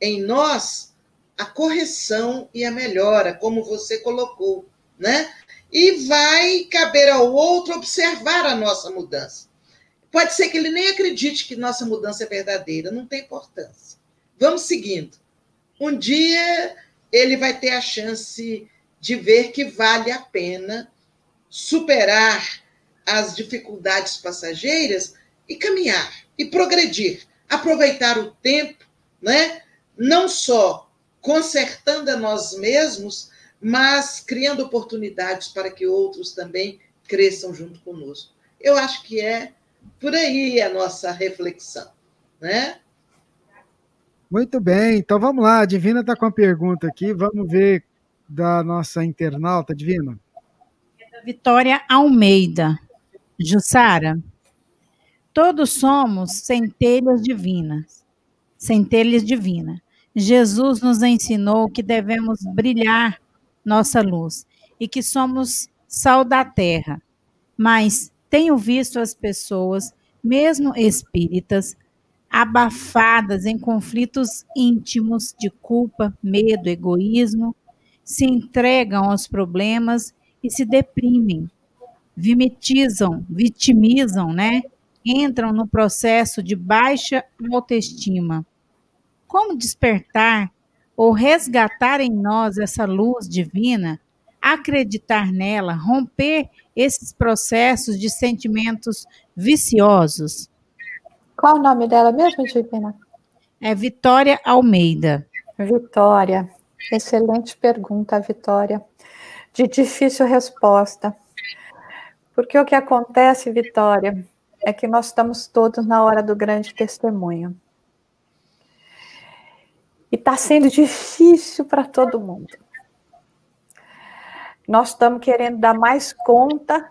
em nós a correção e a melhora, como você colocou, né? E vai caber ao outro observar a nossa mudança. Pode ser que ele nem acredite que nossa mudança é verdadeira, não tem importância. Vamos seguindo. Um dia ele vai ter a chance de ver que vale a pena superar as dificuldades passageiras e caminhar e progredir, aproveitar o tempo, né? Não só consertando a nós mesmos, mas criando oportunidades para que outros também cresçam junto conosco. Eu acho que é por aí a nossa reflexão, né? Muito bem, então vamos lá. A Divina está com a pergunta aqui, vamos ver da nossa internauta, Divina. Vitória Almeida. Jussara, todos somos centelhas divinas, centelhas divinas. Jesus nos ensinou que devemos brilhar nossa luz e que somos sal da terra. Mas tenho visto as pessoas, mesmo espíritas, abafadas em conflitos íntimos de culpa, medo, egoísmo, se entregam aos problemas e se deprimem, vimitizam, vitimizam, né? Entram no processo de baixa autoestima como despertar ou resgatar em nós essa luz divina, acreditar nela, romper esses processos de sentimentos viciosos? Qual o nome dela mesmo, Divina? É Vitória Almeida. Vitória, excelente pergunta, Vitória. De difícil resposta. Porque o que acontece, Vitória, é que nós estamos todos na hora do grande testemunho. E está sendo difícil para todo mundo. Nós estamos querendo dar mais conta,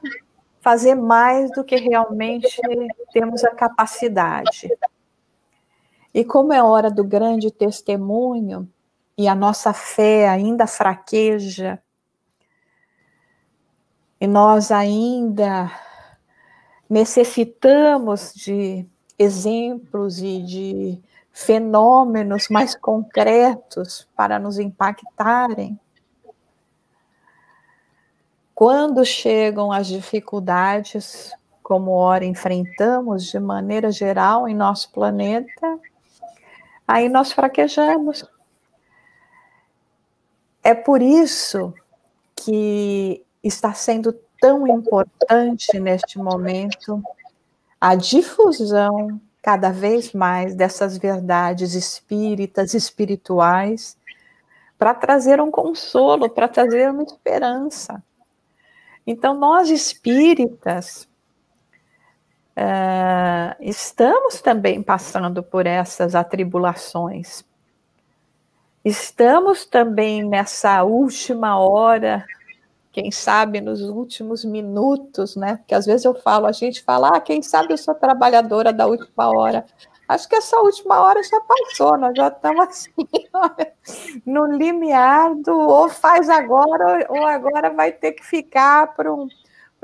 fazer mais do que realmente temos a capacidade. E como é hora do grande testemunho, e a nossa fé ainda fraqueja, e nós ainda necessitamos de exemplos e de fenômenos mais concretos para nos impactarem. Quando chegam as dificuldades, como ora enfrentamos de maneira geral em nosso planeta, aí nós fraquejamos. É por isso que está sendo tão importante neste momento a difusão cada vez mais dessas verdades espíritas, espirituais, para trazer um consolo, para trazer uma esperança. Então, nós espíritas uh, estamos também passando por essas atribulações. Estamos também nessa última hora quem sabe nos últimos minutos, né? Porque às vezes eu falo, a gente fala, ah, quem sabe eu sou trabalhadora da última hora. Acho que essa última hora já passou, nós já estamos assim, olha, no limiar do ou faz agora, ou agora vai ter que ficar para um,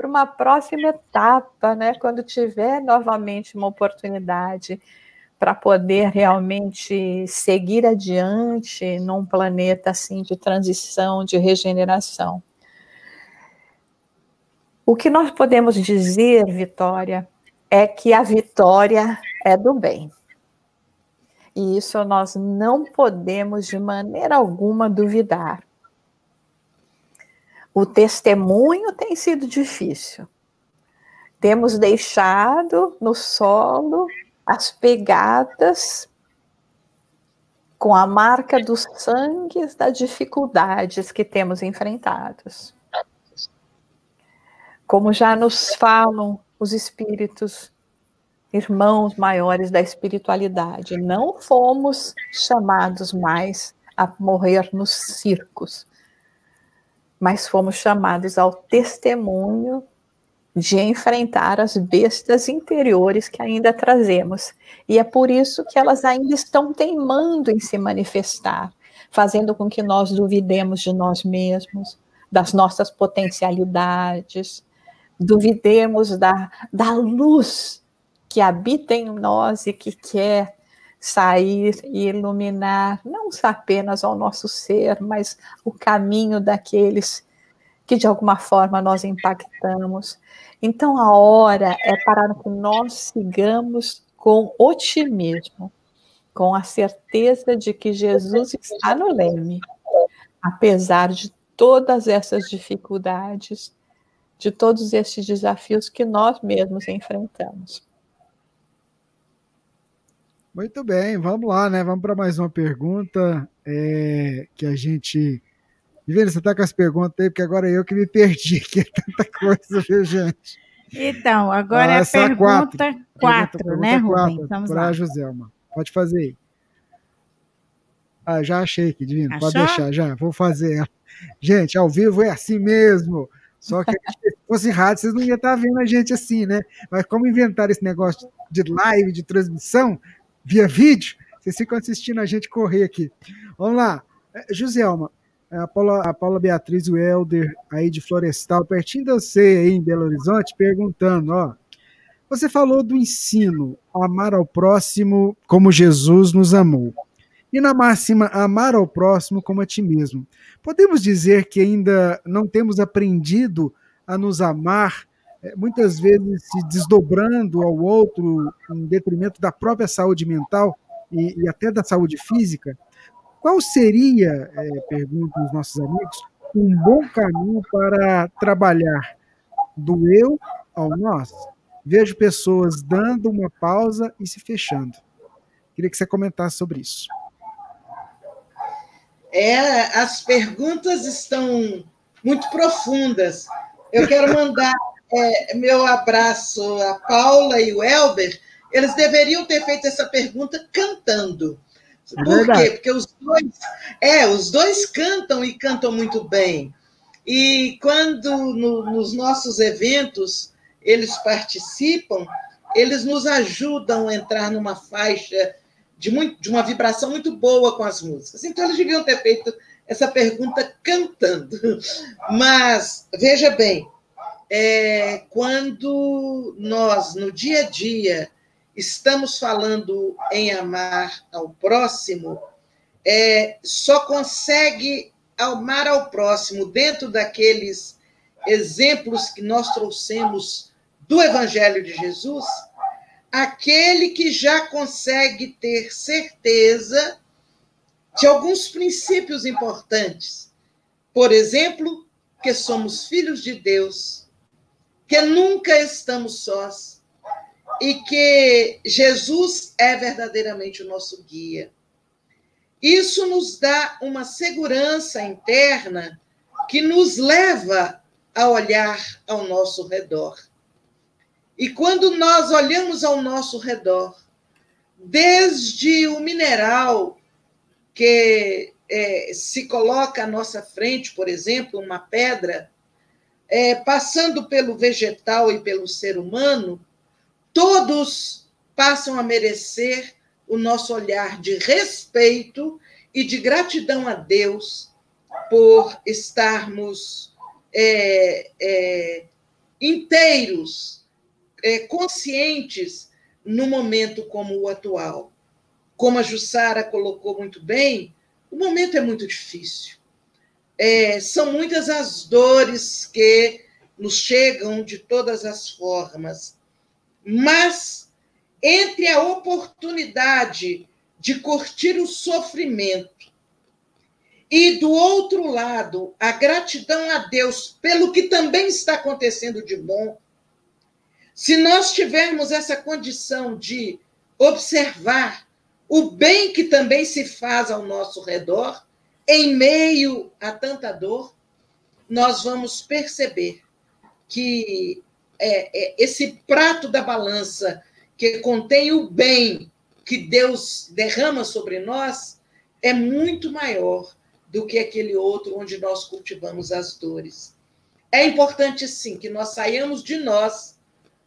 uma próxima etapa, né? Quando tiver novamente uma oportunidade para poder realmente seguir adiante num planeta assim de transição, de regeneração. O que nós podemos dizer, Vitória, é que a vitória é do bem. E isso nós não podemos de maneira alguma duvidar. O testemunho tem sido difícil. Temos deixado no solo as pegadas com a marca dos sangues das dificuldades que temos enfrentados. Como já nos falam os espíritos, irmãos maiores da espiritualidade, não fomos chamados mais a morrer nos circos, mas fomos chamados ao testemunho de enfrentar as bestas interiores que ainda trazemos. E é por isso que elas ainda estão teimando em se manifestar, fazendo com que nós duvidemos de nós mesmos, das nossas potencialidades, duvidemos da, da luz que habita em nós e que quer sair e iluminar não apenas ao nosso ser, mas o caminho daqueles que de alguma forma nós impactamos. Então a hora é para que nós sigamos com otimismo, com a certeza de que Jesus está no leme, apesar de todas essas dificuldades, de todos esses desafios que nós mesmos enfrentamos. Muito bem, vamos lá, né? Vamos para mais uma pergunta é, que a gente. Viviane, você está com as perguntas aí, porque agora é eu que me perdi, que é tanta coisa, viu, gente? Então, agora ah, é a pergunta 4, quatro, pergunta, né, Rubem? Para a Joselma. Pode fazer aí. Ah, já achei aqui, Divino. Achou? Pode deixar, já. Vou fazer. Gente, ao vivo é assim mesmo. Só que se fosse rádio, vocês não iam estar vendo a gente assim, né? Mas como inventaram esse negócio de live, de transmissão, via vídeo, vocês ficam assistindo a gente correr aqui. Vamos lá. É, Joselma, é, a Paula, a Paula Beatriz o Helder, aí de Florestal, pertinho de você aí em Belo Horizonte, perguntando, ó. Você falou do ensino, amar ao próximo como Jesus nos amou. E na máxima, amar ao próximo como a ti mesmo. Podemos dizer que ainda não temos aprendido a nos amar muitas vezes se desdobrando ao outro em detrimento da própria saúde mental e, e até da saúde física, qual seria, é, perguntam os nossos amigos, um bom caminho para trabalhar do eu ao nós? Vejo pessoas dando uma pausa e se fechando. Queria que você comentasse sobre isso. É, as perguntas estão muito profundas. Eu quero mandar é, meu abraço a Paula e o Elber, eles deveriam ter feito essa pergunta cantando. É Por quê? Porque os dois, é, os dois cantam e cantam muito bem. E quando no, nos nossos eventos eles participam, eles nos ajudam a entrar numa faixa de, muito, de uma vibração muito boa com as músicas. Então eles deviam ter feito essa pergunta cantando. Mas veja bem, é, quando nós, no dia a dia, estamos falando em amar ao próximo, é, só consegue amar ao próximo dentro daqueles exemplos que nós trouxemos do Evangelho de Jesus, aquele que já consegue ter certeza de alguns princípios importantes. Por exemplo, que somos filhos de Deus que nunca estamos sós e que Jesus é verdadeiramente o nosso guia. Isso nos dá uma segurança interna que nos leva a olhar ao nosso redor. E quando nós olhamos ao nosso redor, desde o mineral que é, se coloca à nossa frente, por exemplo, uma pedra, é, passando pelo vegetal e pelo ser humano, todos passam a merecer o nosso olhar de respeito e de gratidão a Deus por estarmos é, é, inteiros, é, conscientes num momento como o atual. Como a Jussara colocou muito bem, o momento é muito difícil. É, são muitas as dores que nos chegam de todas as formas, mas entre a oportunidade de curtir o sofrimento e, do outro lado, a gratidão a Deus pelo que também está acontecendo de bom, se nós tivermos essa condição de observar o bem que também se faz ao nosso redor, em meio a tanta dor, nós vamos perceber que é, é, esse prato da balança que contém o bem que Deus derrama sobre nós é muito maior do que aquele outro onde nós cultivamos as dores. É importante, sim, que nós saiamos de nós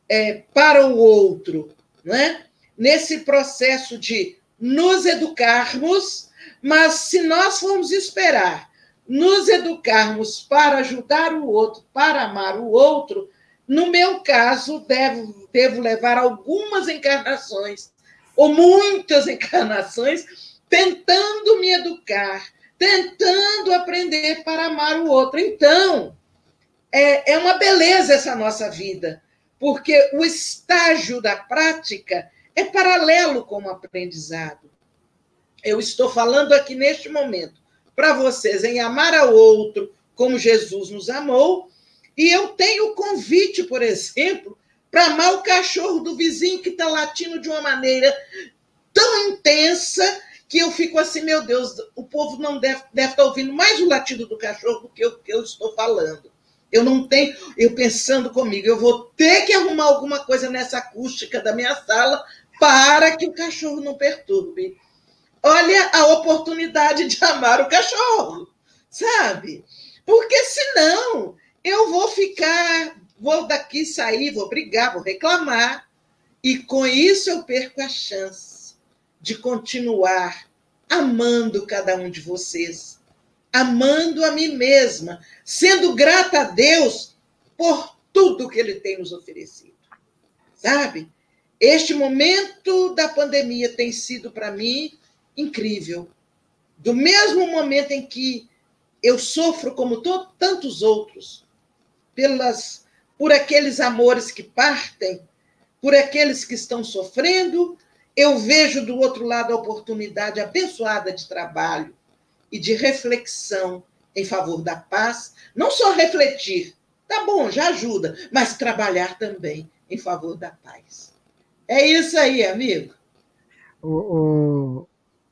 é, para o outro, né? nesse processo de nos educarmos, mas se nós formos esperar nos educarmos para ajudar o outro, para amar o outro, no meu caso, devo, devo levar algumas encarnações, ou muitas encarnações, tentando me educar, tentando aprender para amar o outro. Então, é, é uma beleza essa nossa vida, porque o estágio da prática é paralelo com o aprendizado. Eu estou falando aqui neste momento para vocês em amar ao outro como Jesus nos amou, e eu tenho o convite, por exemplo, para amar o cachorro do vizinho que está latindo de uma maneira tão intensa que eu fico assim, meu Deus, o povo não deve, estar tá ouvindo mais o latido do cachorro do que o que eu estou falando. Eu não tenho, eu pensando comigo, eu vou ter que arrumar alguma coisa nessa acústica da minha sala para que o cachorro não perturbe. Olha a oportunidade de amar o cachorro, sabe? Porque senão eu vou ficar, vou daqui sair, vou brigar, vou reclamar, e com isso eu perco a chance de continuar amando cada um de vocês, amando a mim mesma, sendo grata a Deus por tudo que Ele tem nos oferecido. Sabe? Este momento da pandemia tem sido para mim incrível. Do mesmo momento em que eu sofro como tantos outros, pelas por aqueles amores que partem, por aqueles que estão sofrendo, eu vejo do outro lado a oportunidade abençoada de trabalho e de reflexão em favor da paz, não só refletir, tá bom, já ajuda, mas trabalhar também em favor da paz. É isso aí, amigo. O,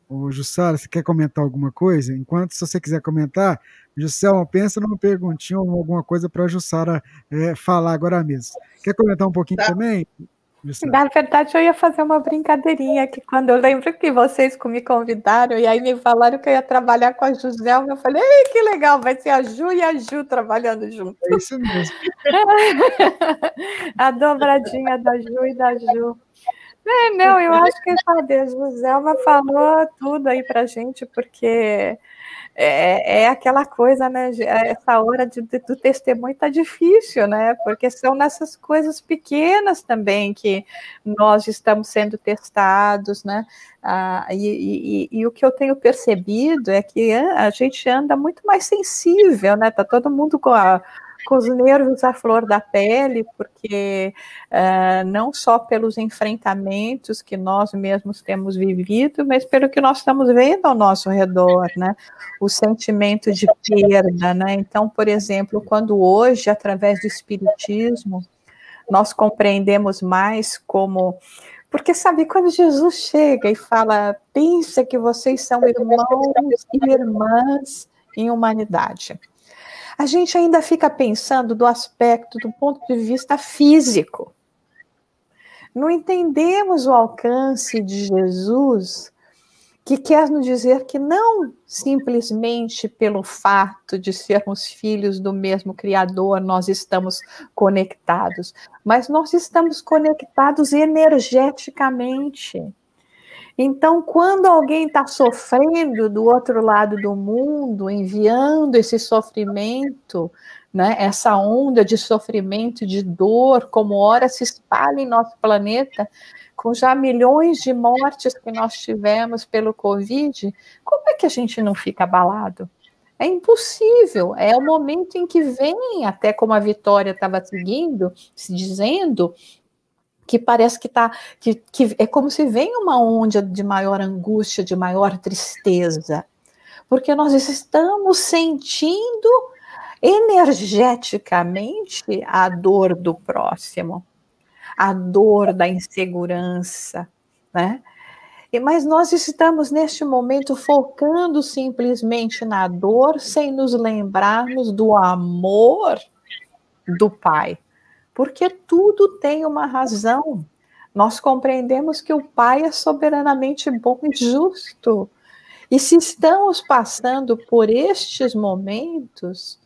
o Jussara, você quer comentar alguma coisa? Enquanto, se você quiser comentar, Juscelma, pensa numa perguntinha ou alguma coisa para a Jussara é, falar agora mesmo. Quer comentar um pouquinho tá. também? Na verdade, eu ia fazer uma brincadeirinha que quando eu lembro que vocês me convidaram e aí me falaram que eu ia trabalhar com a Juselma, eu falei, Ei, que legal, vai ser a Ju e a Ju trabalhando junto. É isso mesmo. a dobradinha da Ju e da Ju. É, não, eu acho que sabe, a Joselma falou tudo aí pra gente, porque é, é aquela coisa, né? Essa hora de, de, do testemunho tá difícil, né? Porque são nessas coisas pequenas também que nós estamos sendo testados, né? Ah, e, e, e, o que eu tenho percebido é que a gente anda muito mais sensível, né? Tá todo mundo com a com os nervos à flor da pele, porque uh, não só pelos enfrentamentos que nós mesmos temos vivido, mas pelo que nós estamos vendo ao nosso redor, né? O sentimento de perda, né? Então, por exemplo, quando hoje, através do Espiritismo, nós compreendemos mais como porque sabe, quando Jesus chega e fala, pensa que vocês são irmãos e irmãs em humanidade a gente ainda fica pensando do aspecto, do ponto de vista físico. Não entendemos o alcance de Jesus, que quer nos dizer que não simplesmente pelo fato de sermos filhos do mesmo Criador nós estamos conectados, mas nós estamos conectados energeticamente. Então, quando alguém está sofrendo do outro lado do mundo, enviando esse sofrimento né, essa onda de sofrimento, de dor, como ora se espalha em nosso planeta, com já milhões de mortes que nós tivemos pelo Covid, como é que a gente não fica abalado? É impossível. É o momento em que vem, até como a Vitória estava seguindo, se dizendo, que parece que está que, que é como se vem uma onda de maior angústia, de maior tristeza, porque nós estamos sentindo energeticamente a dor do próximo, a dor da insegurança, né? Mas nós estamos neste momento focando simplesmente na dor, sem nos lembrarmos do amor do Pai, porque tudo tem uma razão. Nós compreendemos que o Pai é soberanamente bom e justo. E se estamos passando por estes momentos,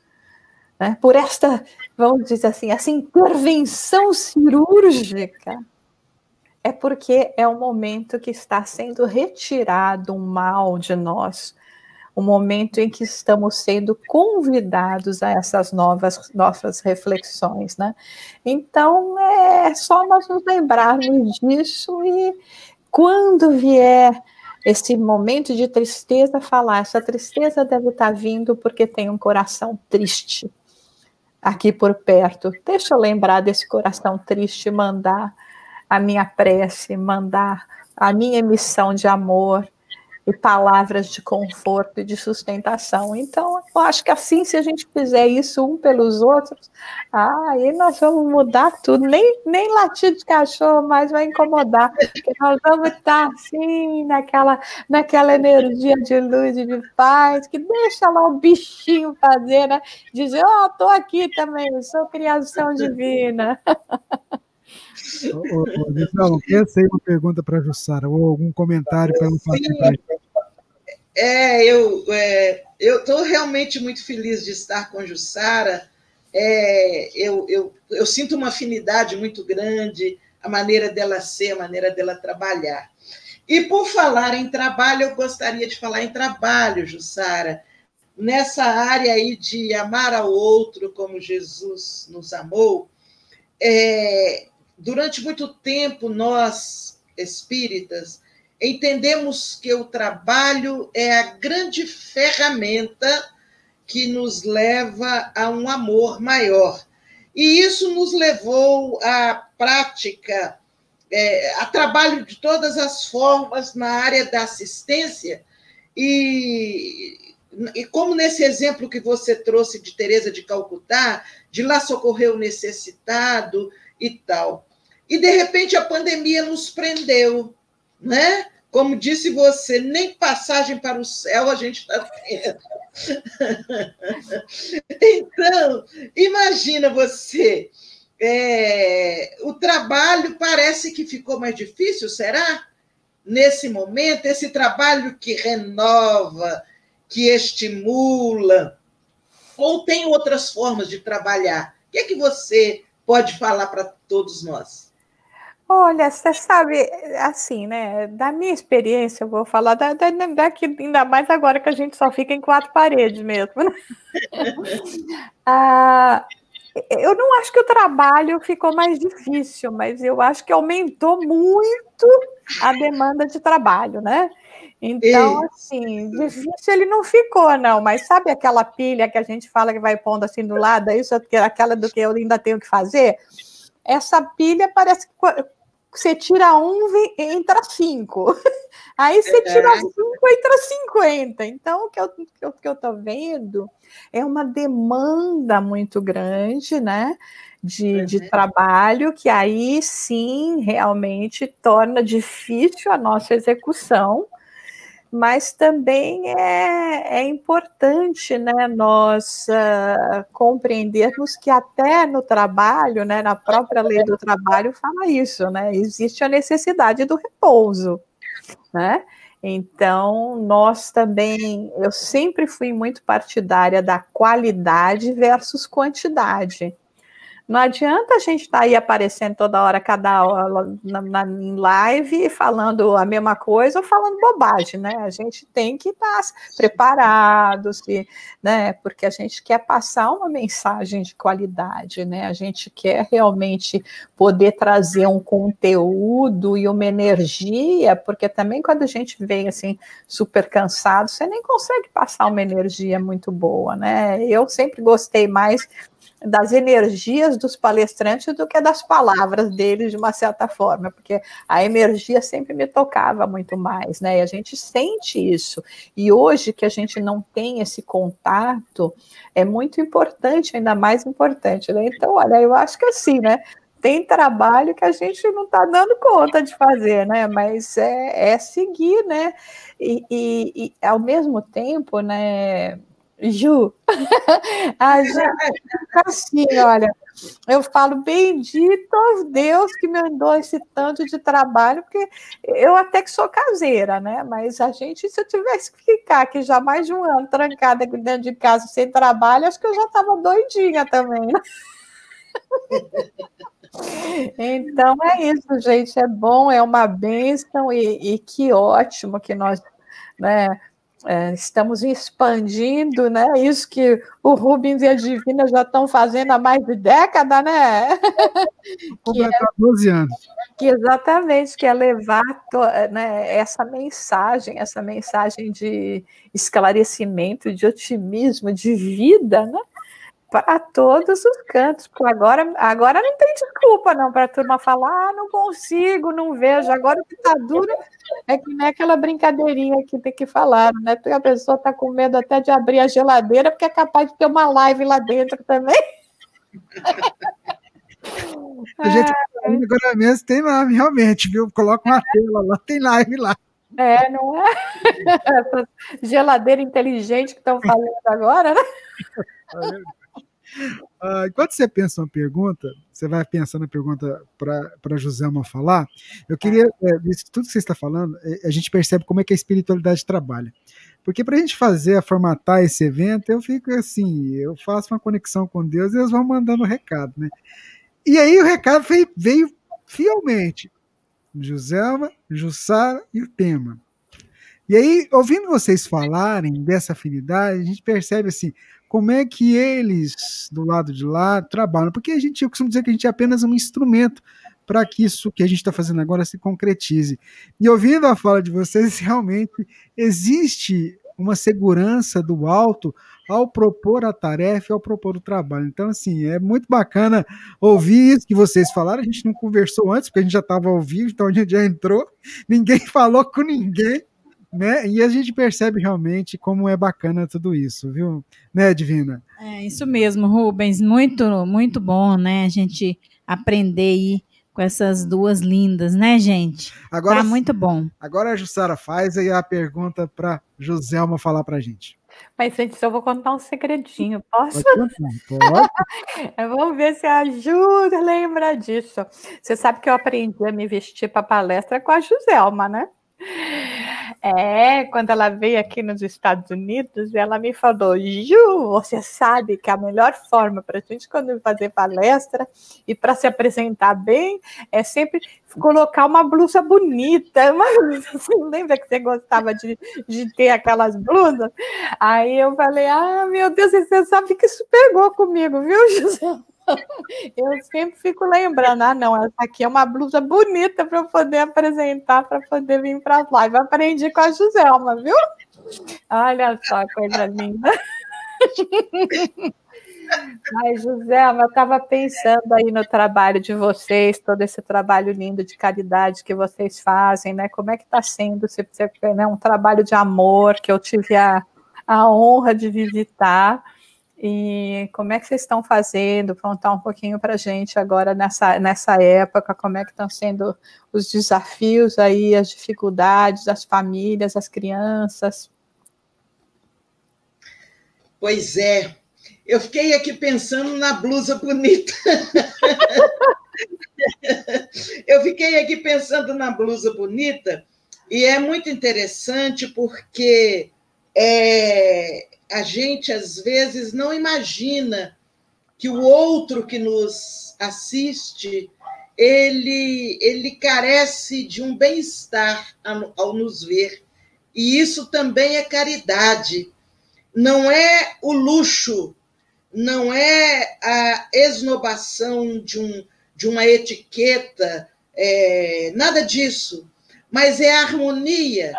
né, por esta, vamos dizer assim, essa intervenção cirúrgica, é porque é o momento que está sendo retirado um mal de nós, o momento em que estamos sendo convidados a essas novas nossas reflexões, né? Então é só nós nos lembrarmos disso e quando vier esse momento de tristeza, falar essa tristeza deve estar vindo porque tem um coração triste aqui por perto. Deixa eu lembrar desse coração triste, mandar a minha prece, mandar a minha emissão de amor, e palavras de conforto e de sustentação. Então, eu acho que assim, se a gente fizer isso um pelos outros, aí nós vamos mudar tudo. Nem, nem latir de cachorro mais vai incomodar, porque nós vamos estar assim, naquela, naquela energia de luz e de paz, que deixa lá o bichinho fazer, né? Dizer, ó, oh, estou aqui também, sou criação divina. Ô, ô, pensa aí uma pergunta para a Jussara, ou algum comentário para ela fazer É, eu é, estou realmente muito feliz de estar com a Jussara. É, eu, eu, eu sinto uma afinidade muito grande, a maneira dela ser, a maneira dela trabalhar. E por falar em trabalho, eu gostaria de falar em trabalho, Jussara, nessa área aí de amar ao outro como Jesus nos amou. É, durante muito tempo, nós, espíritas, entendemos que o trabalho é a grande ferramenta que nos leva a um amor maior. E isso nos levou à prática, é, a trabalho de todas as formas na área da assistência. E, e como nesse exemplo que você trouxe de Teresa de Calcutá, de lá socorrer o necessitado e tal. E, de repente, a pandemia nos prendeu, né? Como disse você, nem passagem para o céu a gente está tendo. então, imagina você, é, o trabalho parece que ficou mais difícil, será? Nesse momento, esse trabalho que renova, que estimula, ou tem outras formas de trabalhar? O que é que você pode falar para todos nós? Olha, você sabe, assim, né? Da minha experiência, eu vou falar da, da, daqui, ainda mais agora que a gente só fica em quatro paredes mesmo. Né? ah, eu não acho que o trabalho ficou mais difícil, mas eu acho que aumentou muito a demanda de trabalho, né? Então, assim, difícil ele não ficou, não, mas sabe aquela pilha que a gente fala que vai pondo assim do lado, é isso, aquela do que eu ainda tenho que fazer? Essa pilha parece que você tira um, entra cinco. Aí você tira é. cinco, entra cinquenta. Então, o que eu, o que eu tô vendo é uma demanda muito grande, né? De, de uhum. trabalho, que aí sim realmente torna difícil a nossa execução, mas também é, é importante né, nós uh, compreendermos que até no trabalho, né, na própria lei do trabalho, fala isso, né? Existe a necessidade do repouso, né? Então, nós também, eu sempre fui muito partidária da qualidade versus quantidade. Não adianta a gente estar tá aí aparecendo toda hora, cada hora na, na, em live, falando a mesma coisa ou falando bobagem, né? A gente tem que estar tá preparado, se, né? Porque a gente quer passar uma mensagem de qualidade, né? A gente quer realmente poder trazer um conteúdo e uma energia, porque também quando a gente vem assim super cansado, você nem consegue passar uma energia muito boa, né? Eu sempre gostei mais das energias dos palestrantes do que das palavras deles, de uma certa forma, porque a energia sempre me tocava muito mais, né? E a gente sente isso. E hoje que a gente não tem esse contato, é muito importante, ainda mais importante, né? Então, olha, eu acho que assim, né? Tem trabalho que a gente não está dando conta de fazer, né? Mas é, é seguir, né? E, e, e ao mesmo tempo, né? Ju, a gente fica assim, olha, eu falo, bendito Deus que me andou esse tanto de trabalho, porque eu até que sou caseira, né? Mas a gente, se eu tivesse que ficar aqui já mais de um ano trancada aqui dentro de casa sem trabalho, acho que eu já estava doidinha também, né? Então é isso, gente. É bom, é uma bênção e, e que ótimo que nós né, é, estamos expandindo, né? Isso que o Rubens e a Divina já estão fazendo há mais de década, né? que é, 12 anos. Que exatamente, que é levar né, essa mensagem, essa mensagem de esclarecimento, de otimismo, de vida, né? Para todos os cantos, porque agora, agora não tem desculpa não para a turma falar, ah, não consigo, não vejo, agora o que está duro é que nem aquela brincadeirinha que tem que falar, né? Porque a pessoa está com medo até de abrir a geladeira, porque é capaz de ter uma live lá dentro também. A gente é. agora mesmo tem lá, realmente, viu? Coloca uma tela lá, tem live lá. É, não é? Essa geladeira inteligente que estão falando agora, né? Uh, enquanto você pensa uma pergunta, você vai pensando a pergunta para a Joselma falar. Eu queria, é, tudo que você está falando, é, a gente percebe como é que a espiritualidade trabalha. Porque para a gente fazer, formatar esse evento, eu fico assim, eu faço uma conexão com Deus e eles vão mandando o recado, né? E aí o recado veio, veio fielmente. Joselma, Jussara e o tema. E aí, ouvindo vocês falarem dessa afinidade, a gente percebe assim, como é que eles, do lado de lá, trabalham. Porque a gente, eu costumo dizer que a gente é apenas um instrumento para que isso que a gente está fazendo agora se concretize. E ouvindo a fala de vocês, realmente existe uma segurança do alto ao propor a tarefa ao propor o trabalho. Então, assim, é muito bacana ouvir isso que vocês falaram. A gente não conversou antes, porque a gente já estava ao vivo, então a gente já entrou, ninguém falou com ninguém né? E a gente percebe realmente como é bacana tudo isso, viu? Né, Divina? É isso mesmo, Rubens. Muito, muito bom, né? A gente aprender aí com essas duas lindas, né, gente? Agora, tá muito bom. Agora a Jussara faz aí a pergunta para Joselma falar para a gente. Mas, gente, eu vou contar um segredinho, posso? Pode contar, pode. Vamos ver se a Ju lembra disso. Você sabe que eu aprendi a me vestir para palestra com a Joselma, né? É, quando ela veio aqui nos Estados Unidos, ela me falou: Ju, você sabe que a melhor forma para a gente, quando fazer palestra e para se apresentar bem, é sempre colocar uma blusa bonita. Mas você lembra que você gostava de, de ter aquelas blusas? Aí eu falei: Ah, meu Deus, você sabe que isso pegou comigo, viu, José? Eu sempre fico lembrando, ah, não, essa aqui é uma blusa bonita para poder apresentar, para poder vir para as lives. Aprendi com a Joselma, viu? Olha só, coisa linda. Mas, Joselma, eu estava pensando aí no trabalho de vocês, todo esse trabalho lindo de caridade que vocês fazem, né? Como é que está sendo se, se, né, um trabalho de amor que eu tive a, a honra de visitar. E como é que vocês estão fazendo? Contar um pouquinho para a gente agora nessa, nessa época, como é que estão sendo os desafios aí, as dificuldades das famílias, as crianças? Pois é, eu fiquei aqui pensando na blusa bonita. eu fiquei aqui pensando na blusa bonita, e é muito interessante porque é, a gente às vezes não imagina que o outro que nos assiste ele, ele carece de um bem-estar ao nos ver. E isso também é caridade. Não é o luxo, não é a esnobação de, um, de uma etiqueta, é, nada disso, mas é a harmonia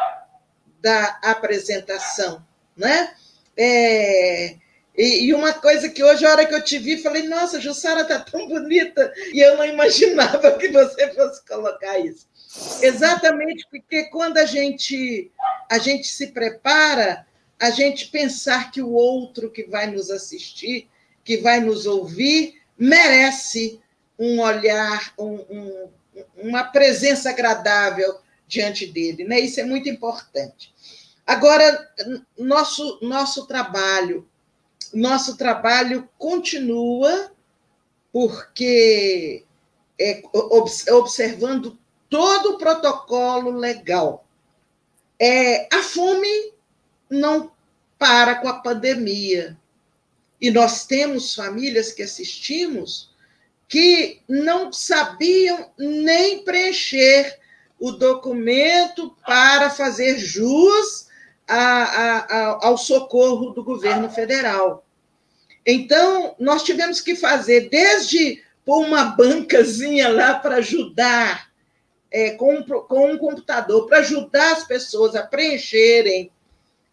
da apresentação. Né? É, e, uma coisa que hoje, a hora que eu te vi, falei, nossa, Jussara tá tão bonita, e eu não imaginava que você fosse colocar isso. Exatamente porque quando a gente, a gente se prepara, a gente pensar que o outro que vai nos assistir, que vai nos ouvir, merece um olhar, um, um, uma presença agradável diante dele. Né? Isso é muito importante. Agora, nosso, nosso trabalho nosso trabalho continua, porque é, observando todo o protocolo legal. É, a fome não para com a pandemia. E nós temos famílias que assistimos que não sabiam nem preencher o documento para fazer jus a, a, ao socorro do governo federal. Então, nós tivemos que fazer desde pôr uma bancazinha lá para ajudar, é, com, com, um computador, para ajudar as pessoas a preencherem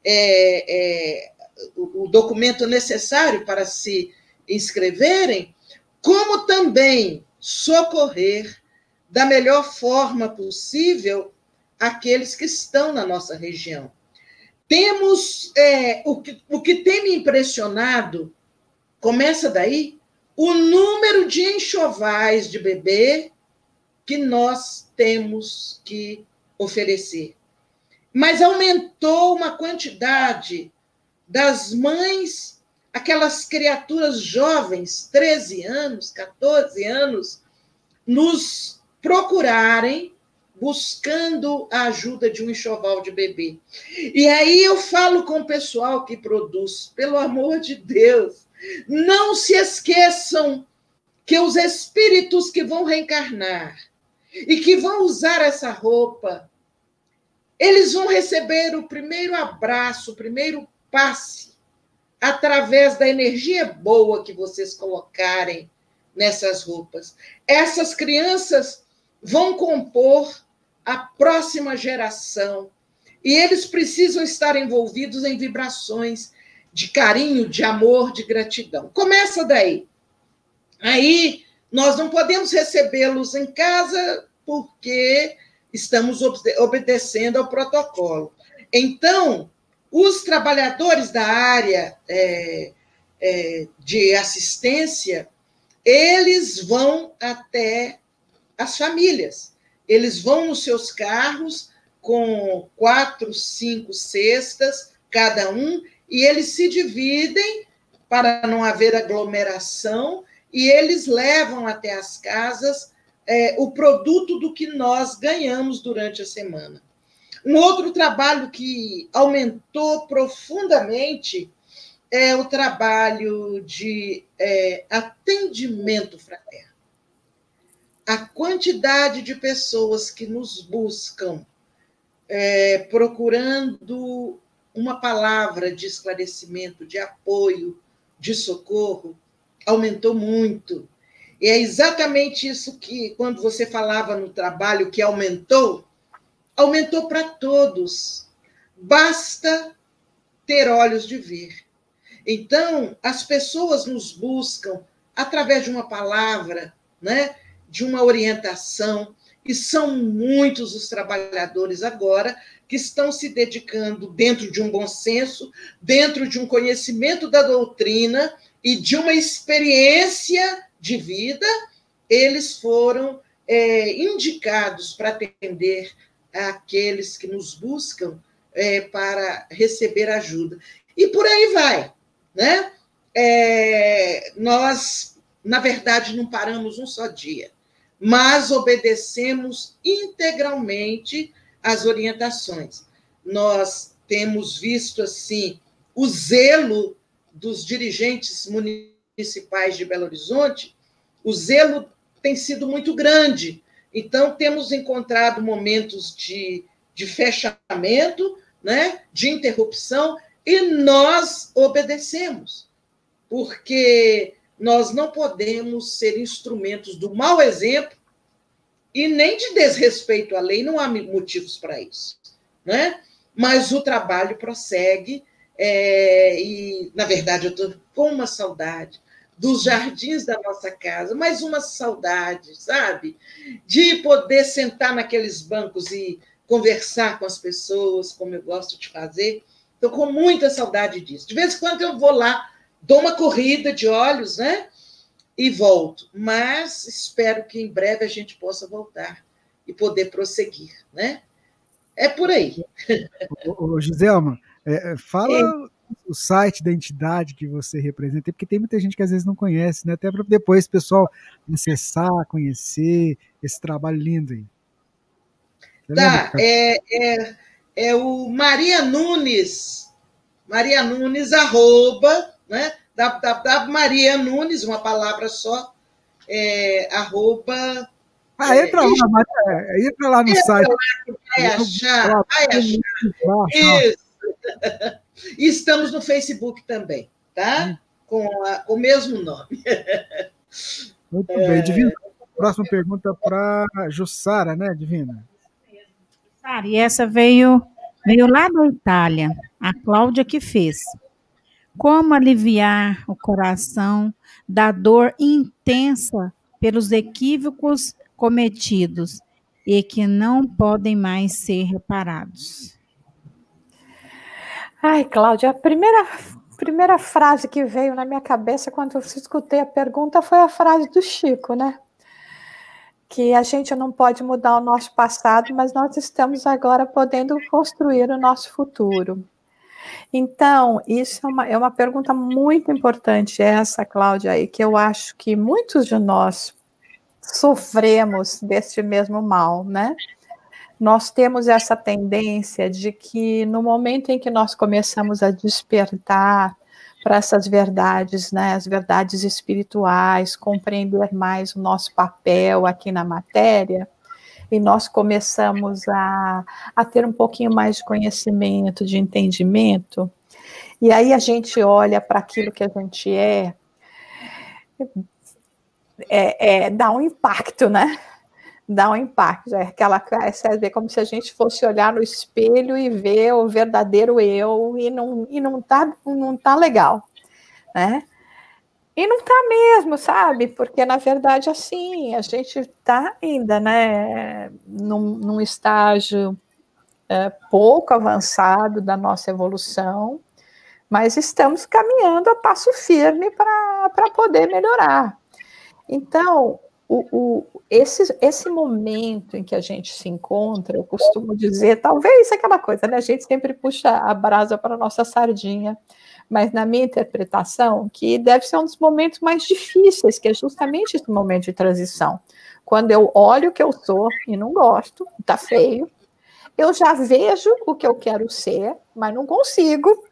é, é, o, o documento necessário para se inscreverem, como também socorrer da melhor forma possível aqueles que estão na nossa região. Temos é, o, que, o que tem me impressionado, começa daí, o número de enxovais de bebê que nós temos que oferecer. Mas aumentou uma quantidade das mães, aquelas criaturas jovens, 13 anos, 14 anos, nos procurarem buscando a ajuda de um enxoval de bebê. E aí eu falo com o pessoal que produz, pelo amor de Deus, não se esqueçam que os espíritos que vão reencarnar e que vão usar essa roupa, eles vão receber o primeiro abraço, o primeiro passe através da energia boa que vocês colocarem nessas roupas. Essas crianças vão compor a próxima geração. E eles precisam estar envolvidos em vibrações de carinho, de amor, de gratidão. Começa daí. Aí nós não podemos recebê-los em casa porque estamos obedecendo ao protocolo. Então, os trabalhadores da área é, é, de assistência, eles vão até as famílias. Eles vão nos seus carros com quatro, cinco cestas cada um, e eles se dividem para não haver aglomeração, e eles levam até as casas é, o produto do que nós ganhamos durante a semana. Um outro trabalho que aumentou profundamente é o trabalho de é, atendimento fraterno a quantidade de pessoas que nos buscam é, procurando uma palavra de esclarecimento, de apoio, de socorro, aumentou muito. E é exatamente isso que, quando você falava no trabalho que aumentou, aumentou para todos. Basta ter olhos de ver. Então, as pessoas nos buscam através de uma palavra, né? De uma orientação, e são muitos os trabalhadores agora que estão se dedicando dentro de um bom senso, dentro de um conhecimento da doutrina e de uma experiência de vida, eles foram é, indicados para atender aqueles que nos buscam é, para receber ajuda. E por aí vai. Né? É, nós, na verdade, não paramos um só dia mas obedecemos integralmente às orientações. Nós temos visto assim o zelo dos dirigentes municipais de Belo Horizonte, o zelo tem sido muito grande. Então, temos encontrado momentos de, de fechamento, né, de interrupção, e nós obedecemos, porque nós não podemos ser instrumentos do mau exemplo e nem de desrespeito à lei, não há motivos para isso. Né? Mas o trabalho prossegue, é, e, na verdade, eu estou com uma saudade dos jardins da nossa casa, mas uma saudade, sabe? De poder sentar naqueles bancos e conversar com as pessoas, como eu gosto de fazer. Estou com muita saudade disso. De vez em quando eu vou lá, dou uma corrida de olhos, né? E volto. Mas espero que em breve a gente possa voltar e poder prosseguir, né? É por aí. Ô, ô Giselma, é, é fala o site da entidade que você representa, porque tem muita gente que às vezes não conhece, né? Até para depois o pessoal acessar, conhecer esse trabalho lindo aí. tá, é, é, é o Maria Nunes, Maria Nunes, arroba, né? www Maria Nunes, uma palavra só, é, arroba. Ah, entra é, lá, Maria, entra lá no entra site. Lá, vai achar, vai achar. Isso. E estamos no Facebook também, tá? Hum. Com, a, com o mesmo nome. Muito é... bem, Divina. Próxima pergunta para Jussara, né, Divina? Jussara, e essa veio, veio lá da Itália, a Cláudia que fez. Como aliviar o coração da dor intensa pelos equívocos cometidos e que não podem mais ser reparados? Ai, Cláudia, a primeira, primeira frase que veio na minha cabeça quando eu escutei a pergunta foi a frase do Chico, né? Que a gente não pode mudar o nosso passado, mas nós estamos agora podendo construir o nosso futuro. Então, isso é uma, é uma pergunta muito importante, essa, Cláudia, aí, que eu acho que muitos de nós sofremos deste mesmo mal, né? nós temos essa tendência de que no momento em que nós começamos a despertar para essas verdades, né, as verdades espirituais, compreender mais o nosso papel aqui na matéria, e nós começamos a, a ter um pouquinho mais de conhecimento, de entendimento, e aí a gente olha para aquilo que a gente é, é, é, dá um impacto, né? dá um impacto. É aquela vê como se a gente fosse olhar no espelho e ver o verdadeiro eu e não e não tá não tá legal, né? E não tá mesmo, sabe? Porque na verdade assim a gente está ainda, né, num, num estágio é, pouco avançado da nossa evolução, mas estamos caminhando a passo firme para poder melhorar. Então, o, o, esse, esse momento em que a gente se encontra, eu costumo dizer, talvez aquela coisa, né? A gente sempre puxa a brasa para a nossa sardinha, mas na minha interpretação, que deve ser um dos momentos mais difíceis, que é justamente esse momento de transição. Quando eu olho o que eu sou e não gosto, tá feio, eu já vejo o que eu quero ser, mas não consigo.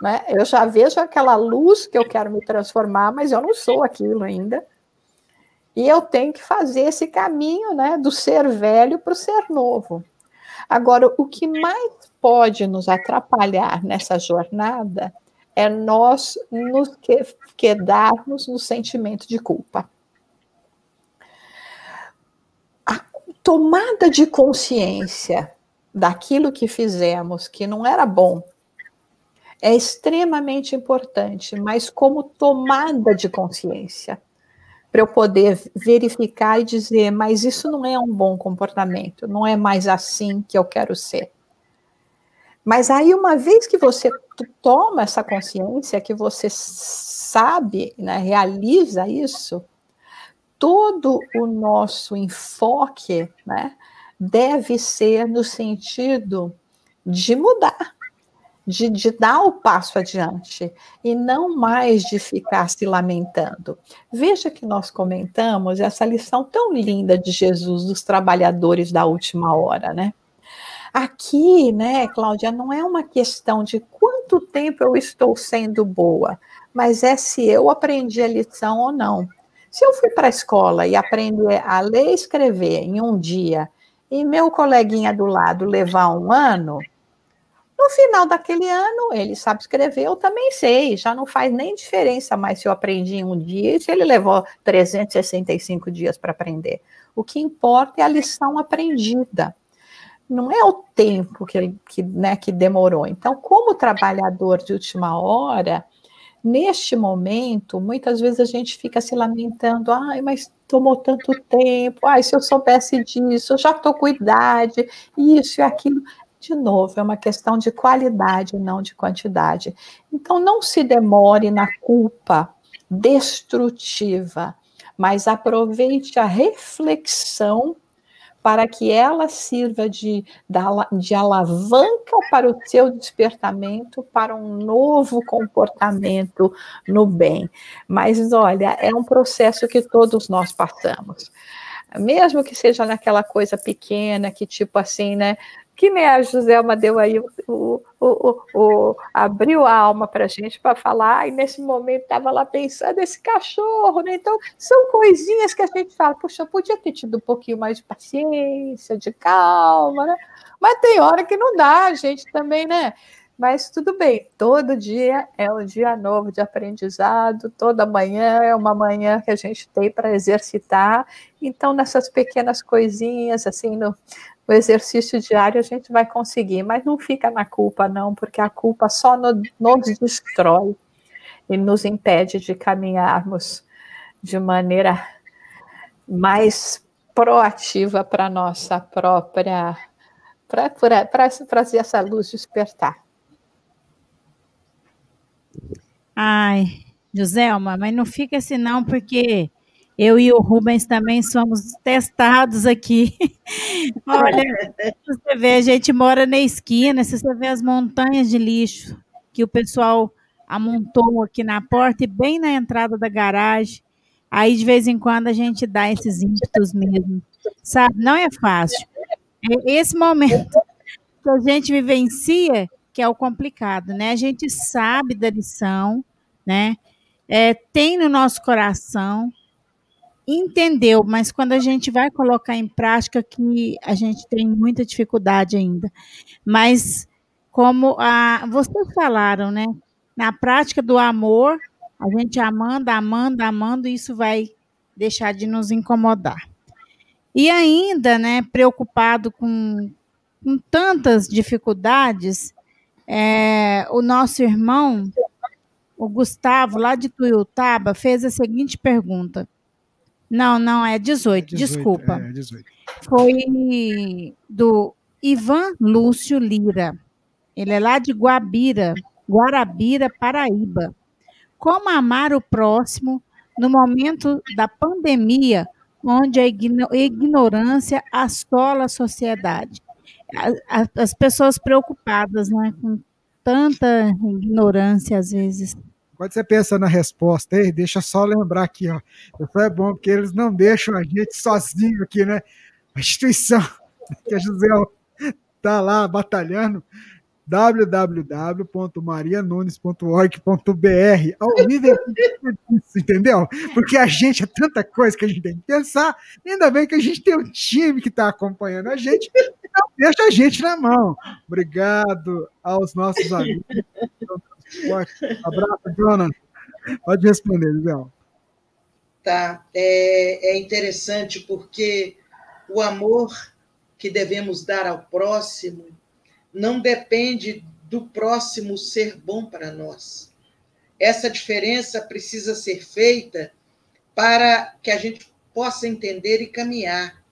Né? Eu já vejo aquela luz que eu quero me transformar, mas eu não sou aquilo ainda. E eu tenho que fazer esse caminho né, do ser velho para o ser novo. Agora, o que mais pode nos atrapalhar nessa jornada é nós nos quedarmos no sentimento de culpa. A tomada de consciência daquilo que fizemos que não era bom é extremamente importante, mas como tomada de consciência para eu poder verificar e dizer, mas isso não é um bom comportamento, não é mais assim que eu quero ser. Mas aí, uma vez que você toma essa consciência, que você sabe, né, realiza isso, todo o nosso enfoque né, deve ser no sentido de mudar, de, de, dar o passo adiante e não mais de ficar se lamentando. Veja que nós comentamos essa lição tão linda de Jesus dos trabalhadores da última hora, né? Aqui, né, Cláudia, não é uma questão de quanto tempo eu estou sendo boa, mas é se eu aprendi a lição ou não. Se eu fui para a escola e aprender a ler e escrever em um dia, e meu coleguinha do lado levar um ano, no final daquele ano, ele sabe escrever, eu também sei, já não faz nem diferença mais se eu aprendi em um dia e se ele levou 365 dias para aprender. O que importa é a lição aprendida. Não é o tempo que, que, né, que demorou. Então, como trabalhador de última hora, neste momento, muitas vezes a gente fica se lamentando, ai, mas tomou tanto tempo, ai, se eu soubesse disso, eu já estou com idade, isso e aquilo de novo, é uma questão de qualidade, não de quantidade. Então, não se demore na culpa destrutiva, mas aproveite a reflexão para que ela sirva de, de alavanca para o seu despertamento, para um novo comportamento no bem. Mas olha, é um processo que todos nós passamos. Mesmo que seja naquela coisa pequena, que tipo assim, né? Que nem a Joselma deu aí, o, o, o, abriu a alma para a gente para falar, e nesse momento estava lá pensando, esse cachorro, né? Então, são coisinhas que a gente fala, puxa, podia ter tido um pouquinho mais de paciência, de calma, né? Mas tem hora que não dá, a gente também, né? Mas tudo bem, todo dia é um dia novo de aprendizado, toda manhã é uma manhã que a gente tem para exercitar. Então, nessas pequenas coisinhas, assim, no, o exercício diário a gente vai conseguir, mas não fica na culpa, não, porque a culpa só no, nos destrói e nos impede de caminharmos de maneira mais proativa para nossa própria. para fazer essa luz despertar. Ai, Joselma, mas não fica assim não, porque eu e o Rubens também somos testados aqui. Olha, você vê, a gente mora na esquina, se você vê as montanhas de lixo que o pessoal amontou aqui na porta e bem na entrada da garagem. Aí, de vez em quando, a gente dá esses ímpetos mesmo. Sabe? Não é fácil. É esse momento que a gente vivencia que é o complicado, né? A gente sabe da lição, né? É, tem no nosso coração, entendeu, mas quando a gente vai colocar em prática que a gente tem muita dificuldade ainda. Mas como a, vocês falaram, né? Na prática do amor, a gente amando, amando, amando, isso vai deixar de nos incomodar. E ainda, né, preocupado com, com tantas dificuldades, é, o nosso irmão, o Gustavo, lá de Tuiutaba, fez a seguinte pergunta: não, não, é 18, 18 desculpa. É, 18. Foi do Ivan Lúcio Lira. Ele é lá de Guabira, Guarabira, Paraíba. Como amar o próximo no momento da pandemia, onde a ignorância assola a sociedade? As pessoas preocupadas né, com tanta ignorância às vezes. Quando você pensa na resposta, aí, deixa só lembrar aqui, ó. Foi bom, porque eles não deixam a gente sozinho aqui, né? A instituição que a José tá lá batalhando, www.marianunes.org.br ao vivo entendeu? Porque a gente é tanta coisa que a gente tem que pensar, ainda bem que a gente tem um time que está acompanhando a gente, não deixa a gente na mão. Obrigado aos nossos amigos Abraço, Jonas. Pode responder, Miguel. Tá. É, é interessante porque o amor que devemos dar ao próximo não depende do próximo ser bom para nós. Essa diferença precisa ser feita para que a gente possa entender e caminhar.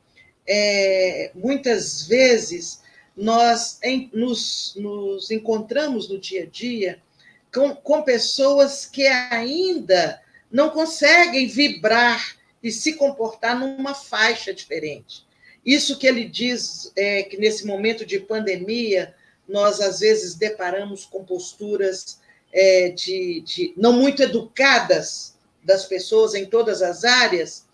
É, muitas vezes nós em, nos, nos encontramos no dia a dia com, com pessoas que ainda não conseguem vibrar e se comportar numa faixa diferente. Isso que ele diz é que nesse momento de pandemia, nós às vezes deparamos com posturas é, de, de, não muito educadas das pessoas em todas as áreas.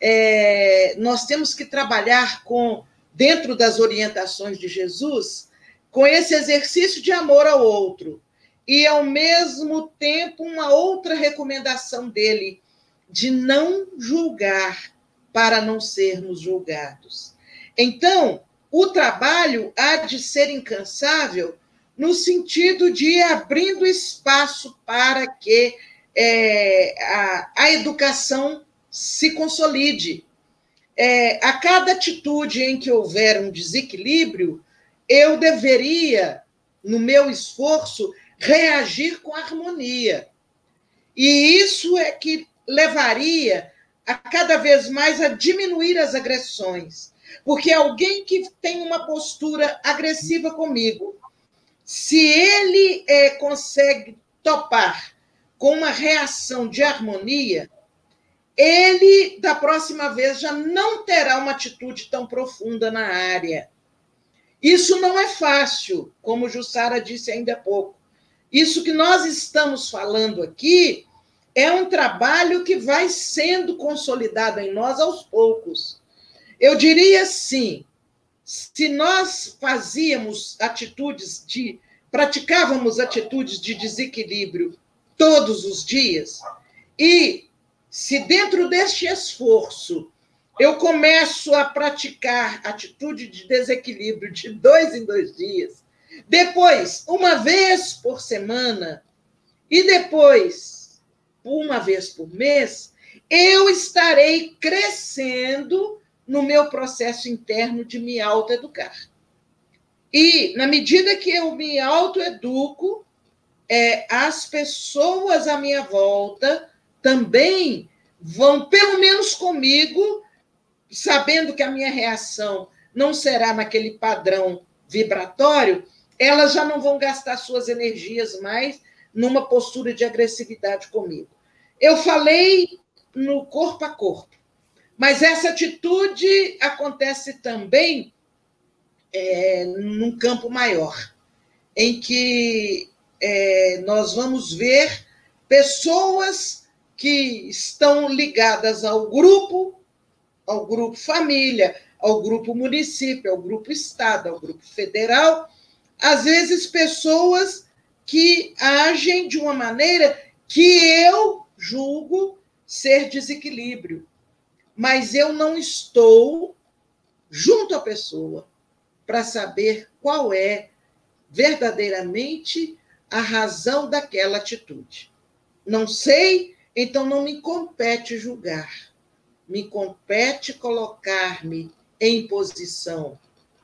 É, nós temos que trabalhar com, dentro das orientações de Jesus, com esse exercício de amor ao outro e, ao mesmo tempo, uma outra recomendação dele, de não julgar para não sermos julgados. Então, o trabalho há de ser incansável no sentido de abrindo espaço para que é, a, a, educação se consolide. É, a cada atitude em que houver um desequilíbrio, eu deveria, no meu esforço, reagir com harmonia. E isso é que levaria a cada vez mais a diminuir as agressões. Porque alguém que tem uma postura agressiva comigo, se ele é, consegue topar com uma reação de harmonia, ele, da próxima vez, já não terá uma atitude tão profunda na área. Isso não é fácil, como Jussara disse ainda há pouco. Isso que nós estamos falando aqui é um trabalho que vai sendo consolidado em nós aos poucos. Eu diria assim: se nós fazíamos atitudes de. praticávamos atitudes de desequilíbrio todos os dias, e se dentro deste esforço eu começo a praticar atitude de desequilíbrio de dois em dois dias, depois, uma vez por semana, e depois, uma vez por mês, eu estarei crescendo no meu processo interno de me autoeducar. E, na medida que eu me autoeduco, é, as pessoas à minha volta também vão, pelo menos comigo, sabendo que a minha reação não será naquele padrão vibratório, elas já não vão gastar suas energias mais numa postura de agressividade comigo. Eu falei no corpo a corpo, mas essa atitude acontece também é, num campo maior, em que é, nós vamos ver pessoas que estão ligadas ao grupo, ao grupo família, ao grupo município, ao grupo estado, ao grupo federal, às vezes pessoas que agem de uma maneira que eu julgo ser desequilíbrio, mas eu não estou junto à pessoa para saber qual é verdadeiramente a razão daquela atitude. Não sei, então não me compete julgar. Me compete colocar-me em posição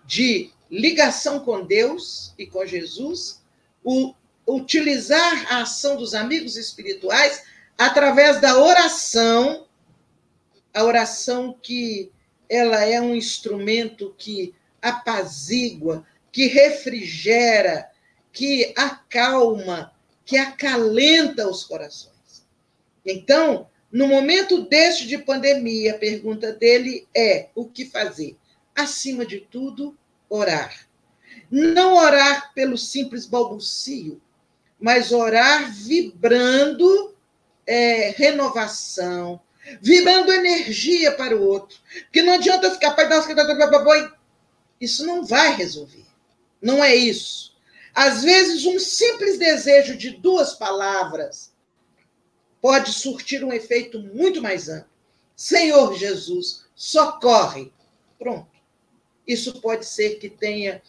de ligação com Deus e com Jesus, o, utilizar a ação dos amigos espirituais através da oração, a oração que ela é um instrumento que apazigua, que refrigera, que acalma, que acalenta os corações. Então, no momento deste de pandemia, a pergunta dele é: o que fazer? Acima de tudo, orar. Não orar pelo simples balbucio, mas orar vibrando é, renovação, vibrando energia para o outro. Porque não adianta ficar, pai, nossa, isso não vai resolver. Não é isso. Às vezes, um simples desejo de duas palavras pode surtir um efeito muito mais amplo. Senhor Jesus, socorre. Pronto. Isso pode ser que tenha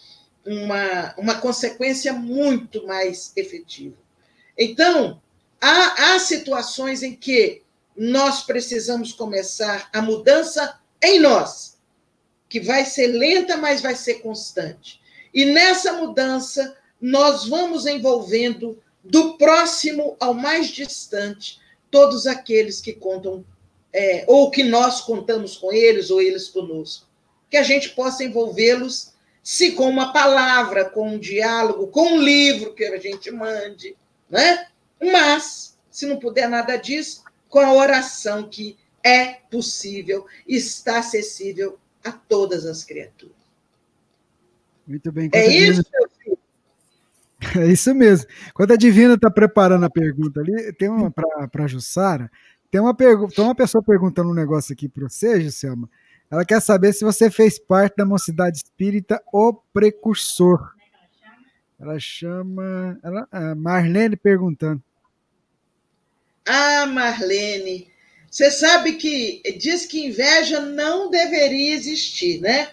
uma, uma consequência muito mais efetiva. Então, há, há situações em que nós precisamos começar a mudança em nós, que vai ser lenta, mas vai ser constante. E nessa mudança, nós vamos envolvendo do próximo ao mais distante todos aqueles que contam, é, ou que nós contamos com eles, ou eles conosco. Que a gente possa envolvê-los, se com uma palavra, com um diálogo, com um livro que a gente mande, né? Mas, se não puder nada disso, com a oração que é possível, está acessível a todas as criaturas. Muito bem. É isso, meu filho? É isso mesmo. Quando a Divina está preparando a pergunta ali, tem uma para a Jussara, tem uma, pergu tem uma pessoa perguntando um negócio aqui para você, Juscelma. Ela quer saber se você fez parte da Mocidade Espírita O Precursor. Ela chama. Ela, a Marlene perguntando. Ah, Marlene, você sabe que diz que inveja não deveria existir, né?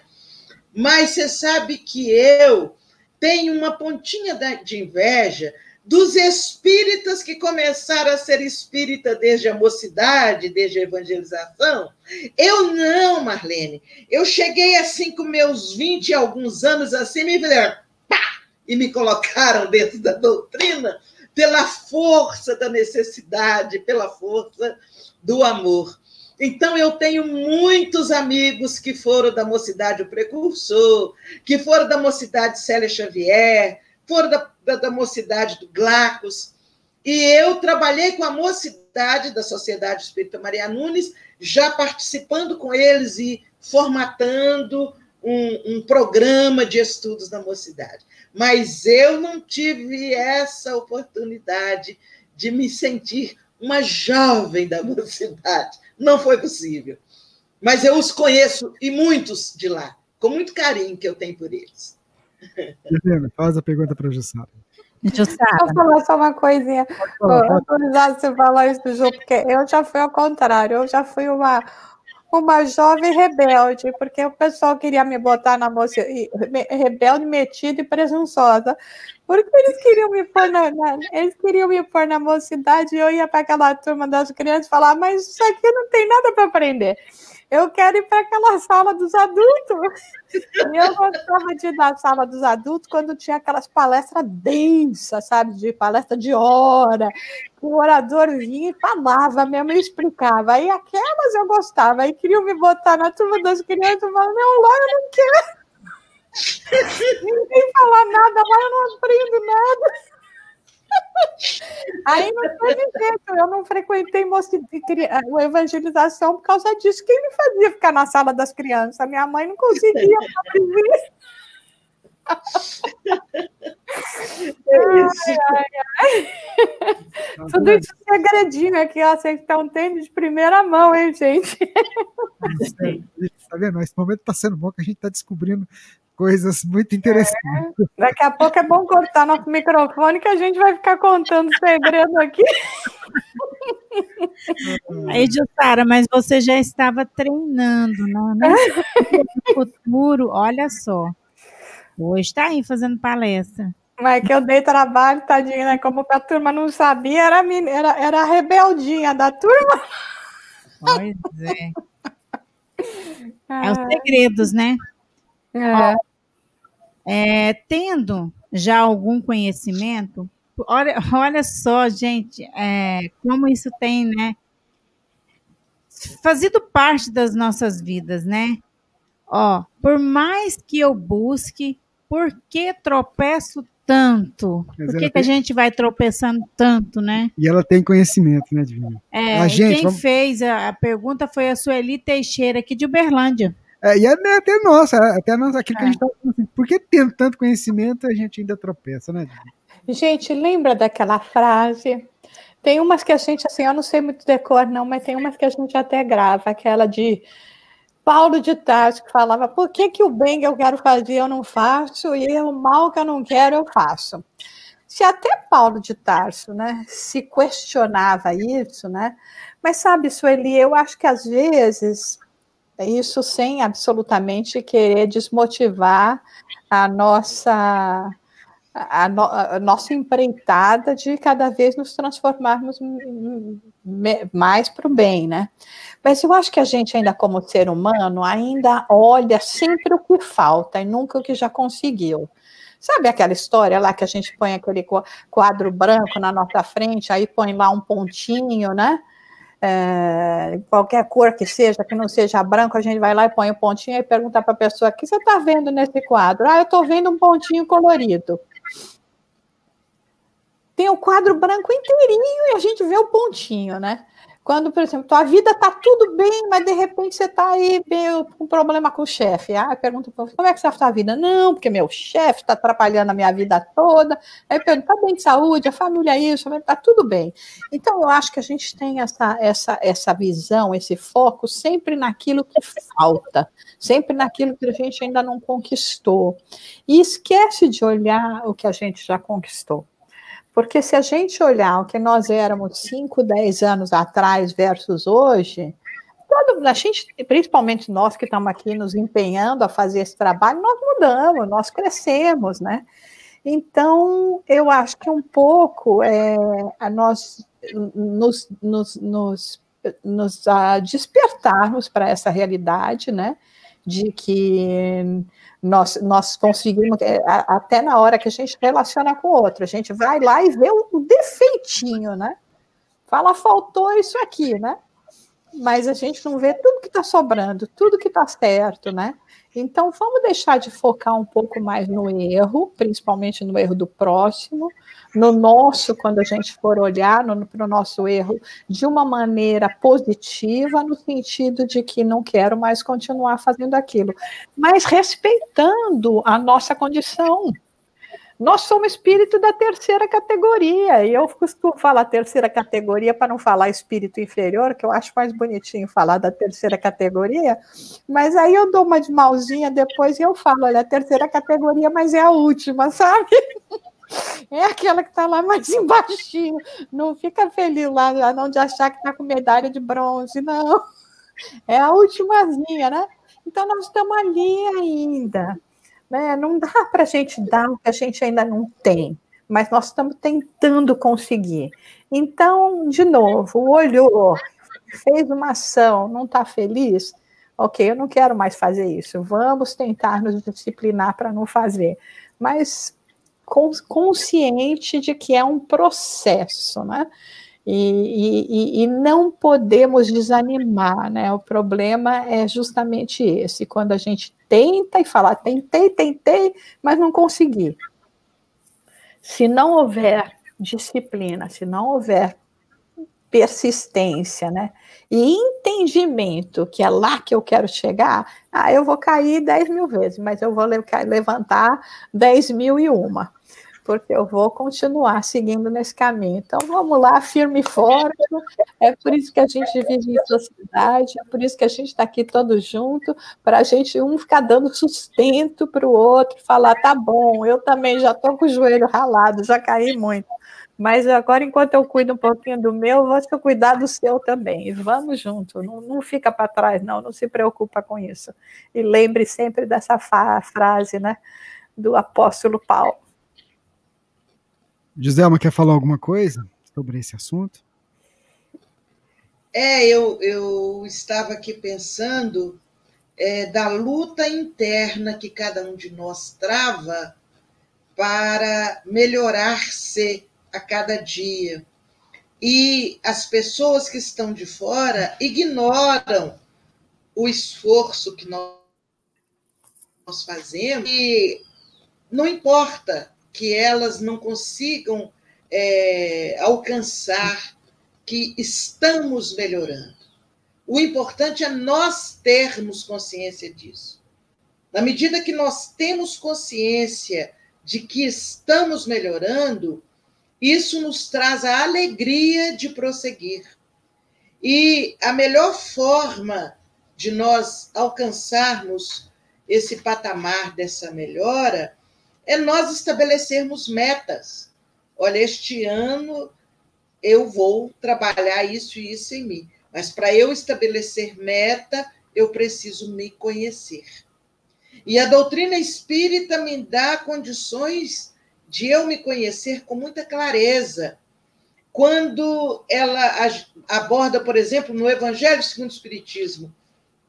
Mas você sabe que eu tenho uma pontinha de inveja dos espíritas que começaram a ser espírita desde a mocidade, desde a evangelização. Eu não, Marlene. Eu cheguei assim com meus 20 e alguns anos assim, me fizeram pá, e me colocaram dentro da doutrina pela força da necessidade, pela força do amor. Então, eu tenho muitos amigos que foram da Mocidade o Precursor, que foram da Mocidade Célia Xavier, foram da, da, da Mocidade do Glacos, e eu trabalhei com a Mocidade da Sociedade Espírita Maria Nunes, já participando com eles e formatando um, um programa de estudos na Mocidade. Mas eu não tive essa oportunidade de me sentir uma jovem da mocidade. Não foi possível. Mas eu os conheço e muitos de lá, com muito carinho que eu tenho por eles. Helena, faz a pergunta para a Jussara. Jussara. Vou falar só uma coisinha. Autorizado você falar isso, Ju, porque eu já fui ao contrário. Eu já fui uma, uma jovem rebelde, porque o pessoal queria me botar na moça rebelde, metida e presunçosa. Porque eles queriam me pôr na, na, eles queriam me pôr na mocidade e eu ia para aquela turma das crianças e falar, mas isso aqui não tem nada para aprender eu quero ir para aquela sala dos adultos. E eu gostava de ir na sala dos adultos quando tinha aquelas palestras densas, sabe? De palestra de hora, que o orador vinha e falava mesmo e explicava. Aí aquelas eu gostava. Aí queriam me botar na turma das crianças e falavam, não, lá eu não quero. Ninguém falar nada, lá eu não aprendo nada. Aí não teve jeito, eu não frequentei a evangelização por causa disso. Quem me fazia ficar na sala das crianças? Minha mãe não conseguia é isso. Ai, ai, ai. Tudo isso segredinho aqui, ó, vocês estão tendo de primeira mão, hein, gente? Tá vendo? Esse momento está sendo bom que a gente está descobrindo coisas muito interessantes. É, daqui a pouco é bom cortar nosso microfone que a gente vai ficar contando segredo aqui. Aí, Jussara, mas você já estava treinando, não, né? No futuro, olha só. Hoje está aí fazendo palestra. Mas que eu dei trabalho, tadinha, né? Como a turma não sabia, era, era, era a rebeldinha da turma. Pois é. É os segredos, né? É. Ó, é, tendo já algum conhecimento, olha, olha só, gente, é, como isso tem, né? Fazido parte das nossas vidas, né? Ó, por mais que eu busque, por que tropeço tanto? Por que, que a gente vai tropeçando tanto, né? E ela tem conhecimento, né, Divina? É, a gente, quem vamos... fez a, a, pergunta foi a Sueli Teixeira, aqui de Uberlândia. É, e é né, até nossa, é, até nossa, aquilo que a gente tá falando assim, por que tendo tanto conhecimento a gente ainda tropeça, né? Gente, lembra daquela frase? Tem umas que a gente, assim, eu não sei muito decor, não, mas tem umas que a gente até grava, aquela de Paulo de Tarso, que falava, por que, que o bem que eu quero fazer eu não faço, e o mal que eu não quero eu faço. Se até Paulo de Tarso, né, se questionava isso, né, mas sabe, Sueli, eu acho que às vezes isso sem absolutamente querer desmotivar a nossa a, no, a, nossa empreitada de cada vez nos transformarmos mais para o bem, né? Mas eu acho que a gente ainda como ser humano ainda olha sempre o que falta e nunca o que já conseguiu. Sabe aquela história lá que a gente põe aquele quadro branco na nossa frente, aí põe lá um pontinho, né? É, qualquer cor que seja, que não seja branco, a gente vai lá e põe o um pontinho e pergunta para a pessoa: o que você está vendo nesse quadro? Ah, eu estou vendo um pontinho colorido. Tem o quadro branco inteirinho e a gente vê o pontinho, né? Quando, por exemplo, tua vida tá tudo bem, mas de repente você tá aí com um problema com o chefe. Ah, pergunta como é que está a tua vida? Não, porque meu chefe está atrapalhando a minha vida toda. Aí eu pergunto, tá bem de saúde, a família é isso, tá tudo bem. Então, eu acho que a gente tem essa, essa, essa visão, esse foco sempre naquilo que falta, sempre naquilo que a gente ainda não conquistou. E esquece de olhar o que a gente já conquistou. Porque se a gente olhar o que nós éramos 5, 10 anos atrás versus hoje, todo, a gente, principalmente nós que estamos aqui nos empenhando a fazer esse trabalho, nós mudamos, nós crescemos, né? Então, eu acho que um pouco é, nós nos, nos, nos, nos despertarmos para essa realidade, né? De que nós, nós conseguimos, é, até na hora que a gente relaciona com o outro, a gente vai lá e vê o, defeitinho, né? Fala, faltou isso aqui, né? Mas a gente não vê tudo que está sobrando, tudo que está certo, né? Então, vamos deixar de focar um pouco mais no erro, principalmente no erro do próximo, no nosso, quando a gente for olhar para o nosso erro de uma maneira positiva, no sentido de que não quero mais continuar fazendo aquilo, mas respeitando a nossa condição. Nós somos espírito da terceira categoria, e eu costumo falar terceira categoria para não falar espírito inferior, que eu acho mais bonitinho falar da terceira categoria, mas aí eu dou uma de malzinha depois e eu falo, olha, a terceira categoria, mas é a última, sabe? É aquela que está lá mais embaixo. Não fica feliz lá, não de achar que está com medalha de bronze, não. É a ultimazinha, né? Então nós estamos ali ainda. Né? Não dá para a gente dar o que a gente ainda não tem, mas nós estamos tentando conseguir. Então, de novo, olhou, fez uma ação, não está feliz? Ok, eu não quero mais fazer isso. Vamos tentar nos disciplinar para não fazer. Mas consciente de que é um processo, né? E, e, e, não podemos desanimar, né? O problema é justamente esse, quando a gente tenta e fala, tentei, tentei, mas não consegui. Se não houver disciplina, se não houver persistência, né? E entendimento que é lá que eu quero chegar, ah, eu vou cair 10 mil vezes, mas eu vou levantar 10 mil e uma porque eu vou continuar seguindo nesse caminho. Então, vamos lá, firme e forte. É por isso que a gente vive em sociedade, é por isso que a gente está aqui todos juntos, para a gente um ficar dando sustento para o outro, falar: tá bom, eu também já estou com o joelho ralado, já caí muito. Mas agora, enquanto eu cuido um pouquinho do meu, você cuidar do seu também. E vamos junto, não, não fica para trás, não, não se preocupa com isso. E lembre sempre dessa frase né, do apóstolo Paulo Giselma, quer falar alguma coisa sobre esse assunto? É, eu, eu estava aqui pensando é, da luta interna que cada um de nós trava para melhorar-se a cada dia. E as pessoas que estão de fora ignoram o esforço que nós fazemos e não importa que elas não consigam é, alcançar que estamos melhorando. O importante é nós termos consciência disso. Na medida que nós temos consciência de que estamos melhorando, isso nos traz a alegria de prosseguir. E a melhor forma de nós alcançarmos esse patamar dessa melhora é nós estabelecermos metas. Olha, este ano eu vou trabalhar isso e isso em mim. Mas para eu estabelecer meta, eu preciso me conhecer. E a doutrina espírita me dá condições de eu me conhecer com muita clareza. Quando ela aborda, por exemplo, no Evangelho segundo o Espiritismo,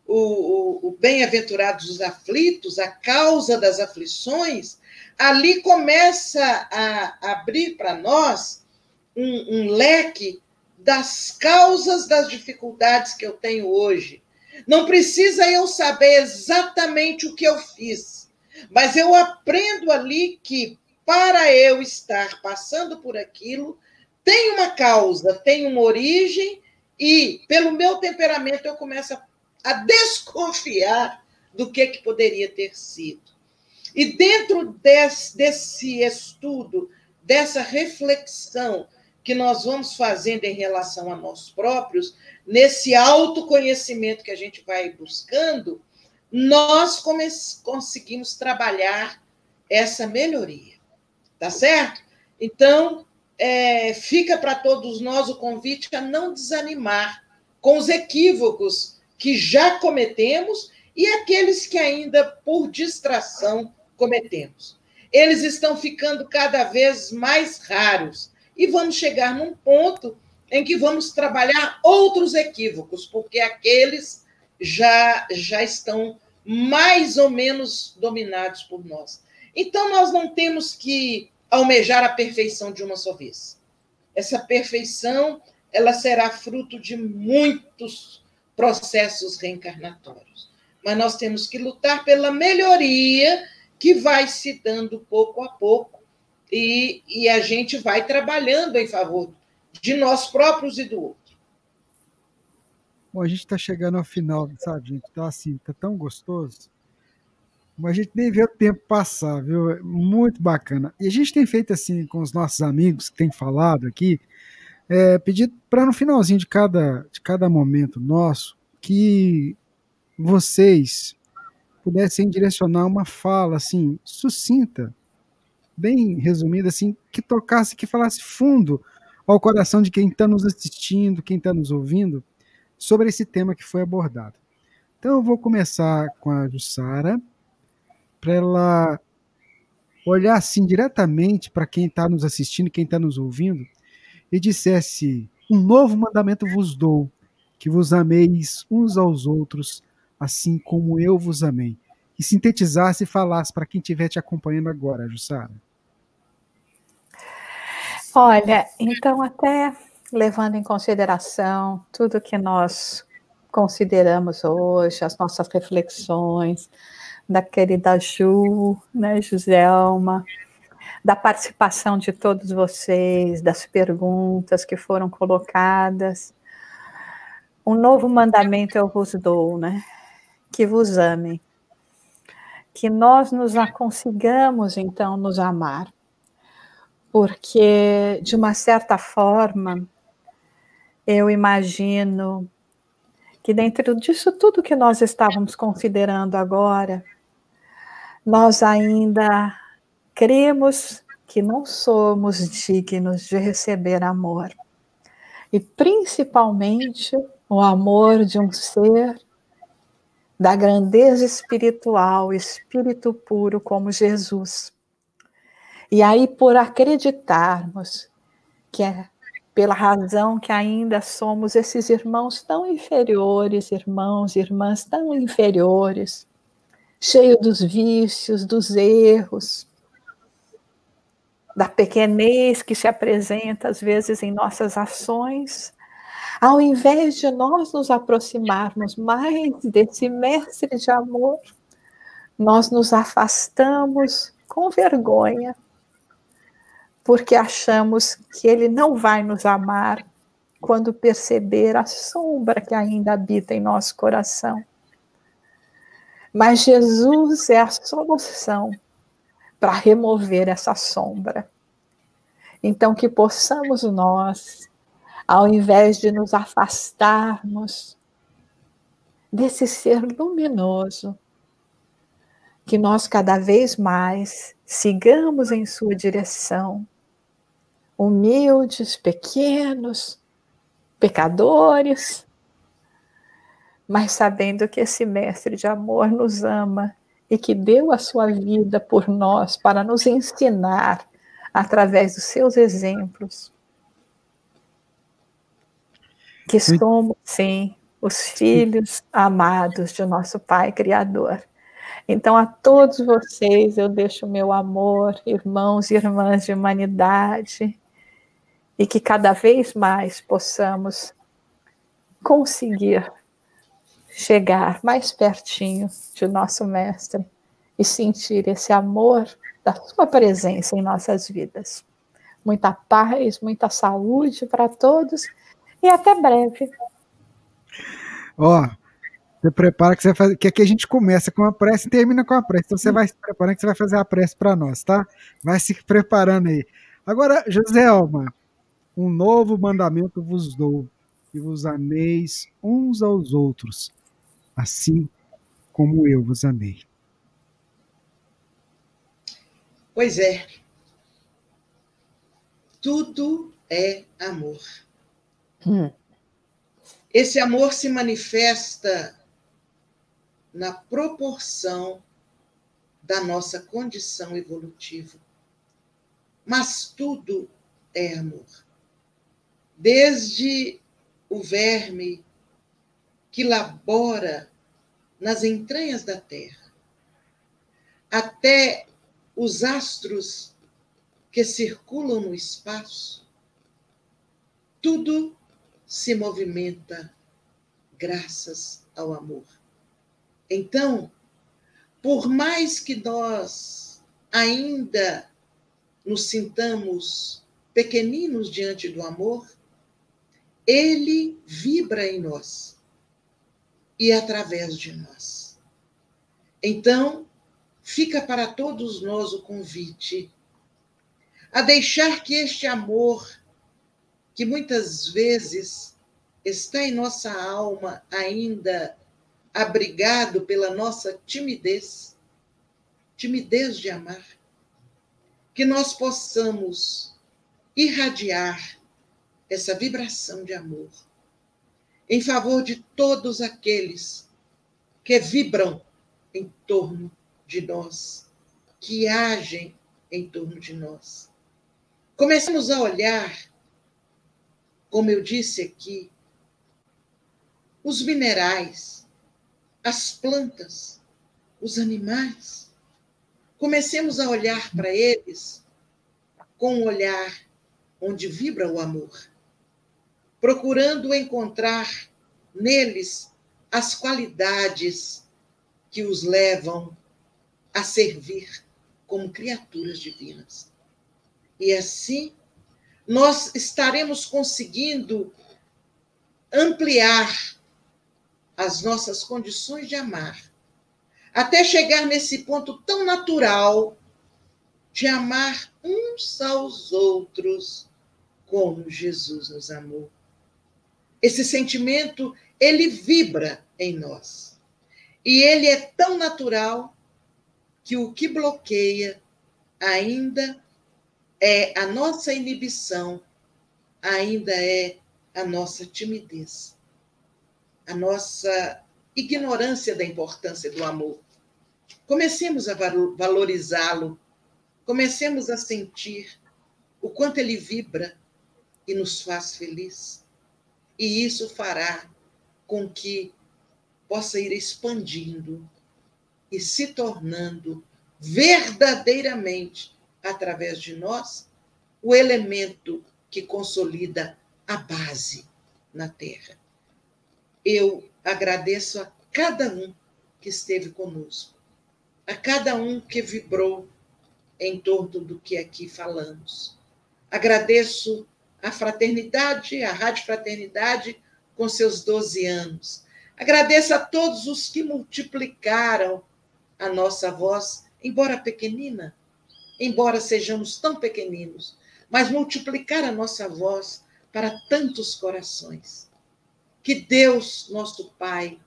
o, o, o bem-aventurados os aflitos, a causa das aflições, ali começa a abrir para nós um, um leque das causas das dificuldades que eu tenho hoje. Não precisa eu saber exatamente o que eu fiz, mas eu aprendo ali que para eu estar passando por aquilo, tem uma causa, tem uma origem e, pelo meu temperamento, eu começo a, a desconfiar do que, que poderia ter sido. E dentro desse, desse estudo, dessa reflexão que nós vamos fazendo em relação a nós próprios, nesse autoconhecimento que a gente vai buscando, nós conseguimos trabalhar essa melhoria. Tá certo? Então, é, fica para todos nós o convite a não desanimar com os equívocos que já cometemos e aqueles que ainda por distração cometemos. Eles estão ficando cada vez mais raros e vamos chegar num ponto em que vamos trabalhar outros equívocos, porque aqueles já já estão mais ou menos dominados por nós. Então nós não temos que almejar a perfeição de uma só vez. Essa perfeição, ela será fruto de muitos processos reencarnatórios. Mas nós temos que lutar pela melhoria que vai se dando pouco a pouco e, e a gente vai trabalhando em favor de nós próprios e do outro. Bom, a gente está chegando ao final, sabe, gente? Então, assim, tá tão gostoso. Mas a gente nem vê o tempo passar, viu? Muito bacana. E a gente tem feito assim com os nossos amigos que tem falado aqui, é, pedir para no finalzinho de cada, de cada momento nosso que vocês pudessem direcionar uma fala assim sucinta, bem resumida assim, que tocasse, que falasse fundo ao coração de quem está nos assistindo, quem está nos ouvindo, sobre esse tema que foi abordado. Então eu vou começar com a Jussara para ela olhar assim diretamente para quem está nos assistindo, quem está nos ouvindo, e dissesse: Um novo mandamento vos dou, que vos ameis uns aos outros, assim como eu vos amei. E sintetizasse e falasse para quem estiver te acompanhando agora, Jussara. Olha, então, até levando em consideração tudo que nós consideramos hoje, as nossas reflexões, da querida Ju, né, Joselma, da participação de todos vocês, das perguntas que foram colocadas. Um novo mandamento eu vos dou, né? Que vos amem. Que nós nos aconsigamos, então, nos amar. Porque, de uma certa forma, eu imagino que dentro disso tudo que nós estávamos considerando agora, nós ainda cremos que não somos dignos de receber amor. E principalmente o amor de um ser da grandeza espiritual, espírito puro como Jesus. E aí, por acreditarmos que é pela razão que ainda somos esses irmãos tão inferiores, irmãos e irmãs tão inferiores, cheio dos vícios, dos erros, da pequenez que se apresenta às vezes em nossas ações, ao invés de nós nos aproximarmos mais desse mestre de amor, nós nos afastamos com vergonha, porque achamos que ele não vai nos amar quando perceber a sombra que ainda habita em nosso coração. Mas Jesus é a solução para remover essa sombra. Então, que possamos nós, ao invés de nos afastarmos desse ser luminoso, que nós cada vez mais sigamos em sua direção, humildes, pequenos, pecadores, mas sabendo que esse mestre de amor nos ama e que deu a sua vida por nós para nos ensinar através dos seus exemplos. Que somos, sim, os filhos amados de nosso Pai Criador. Então, a todos vocês eu deixo meu amor, irmãos e irmãs de humanidade, e que cada vez mais possamos conseguir chegar mais pertinho de nosso Mestre e sentir esse amor da Sua presença em nossas vidas. Muita paz, muita saúde para todos e até breve. Ó, você prepara que você faz, que aqui a gente começa com a prece e termina com a prece. Então você vai se preparando que você vai fazer a prece para nós, tá? Vai se preparando aí. Agora, José Alma, um novo mandamento vos dou, que vos ameis uns aos outros, assim como eu vos amei. Pois é. Tudo é amor. Hum. Esse amor se manifesta na proporção da nossa condição evolutiva. Mas tudo é amor. Desde o verme que labora nas entranhas da terra, até os astros que circulam no espaço, tudo se movimenta graças ao amor. Então, por mais que nós ainda nos sintamos pequeninos diante do amor, ele vibra em nós e através de nós. Então, fica para todos nós o convite a deixar que este amor, que muitas vezes está em nossa alma ainda abrigado pela nossa timidez, timidez de amar, que nós possamos irradiar essa vibração de amor em favor de todos aqueles que vibram em torno de nós, que agem em torno de nós. Comecemos a olhar, como eu disse aqui, os minerais, as plantas, os animais. Comecemos a olhar para eles com um olhar onde vibra o amor, procurando encontrar neles as qualidades que os levam a servir como criaturas divinas. E assim, nós estaremos conseguindo ampliar as nossas condições de amar, até chegar nesse ponto tão natural de amar uns aos outros como Jesus nos amou. Esse sentimento, ele vibra em nós. E ele é tão natural que o que bloqueia ainda é a nossa inibição, ainda é a nossa timidez a nossa ignorância da importância do amor. Comecemos a valorizá-lo, comecemos a sentir o quanto ele vibra e nos faz feliz. E isso fará com que possa ir expandindo e se tornando verdadeiramente, através de nós, o elemento que consolida a base na Terra eu agradeço a cada um que esteve conosco, a cada um que vibrou em torno do que aqui falamos. Agradeço a fraternidade, a Rádio Fraternidade, com seus 12 anos. Agradeço a todos os que multiplicaram a nossa voz, embora pequenina, embora sejamos tão pequeninos, mas multiplicar a nossa voz para tantos corações. Que Deus, nosso Pai,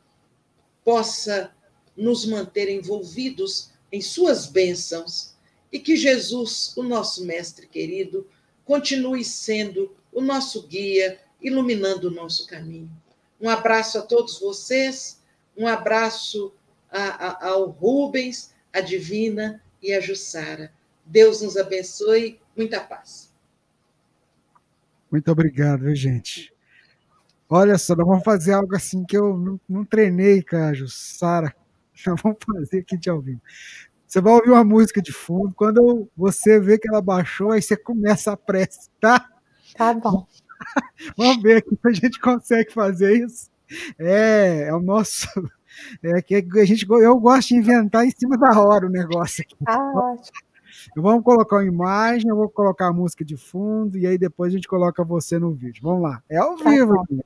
possa nos manter envolvidos em Suas bênçãos e que Jesus, o nosso Mestre querido, continue sendo o nosso guia, iluminando o nosso caminho. Um abraço a todos vocês, um abraço a, a, ao Rubens, a Divina e a Jussara. Deus nos abençoe, muita paz. Muito obrigado, gente. Olha só, nós vamos fazer algo assim que eu não, não treinei, Caju, Sara. Nós vamos fazer aqui de alguém. Você vai ouvir uma música de fundo. Quando você vê que ela baixou, aí você começa a prece, tá? Tá bom. vamos ver aqui se a gente consegue fazer isso. É, é o nosso. É que a gente, eu gosto de inventar em cima da hora o negócio aqui. Ah, ótimo. Vamos colocar uma imagem, eu vou colocar a música de fundo e aí depois a gente coloca você no vídeo. Vamos lá. É ao tá vivo aqui.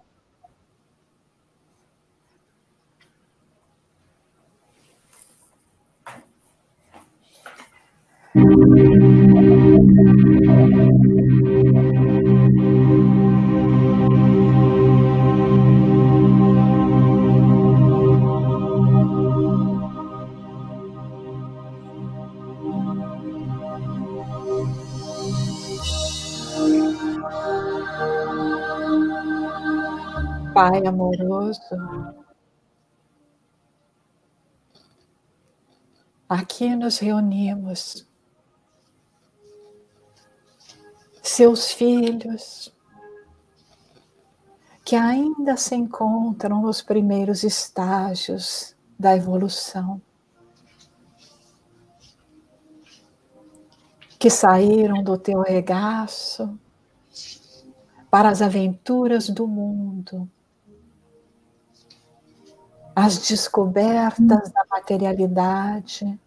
Pai amoroso, aqui nos reunimos, seus filhos, que ainda se encontram nos primeiros estágios da evolução, que saíram do teu regaço para as aventuras do mundo as descobertas da materialidade.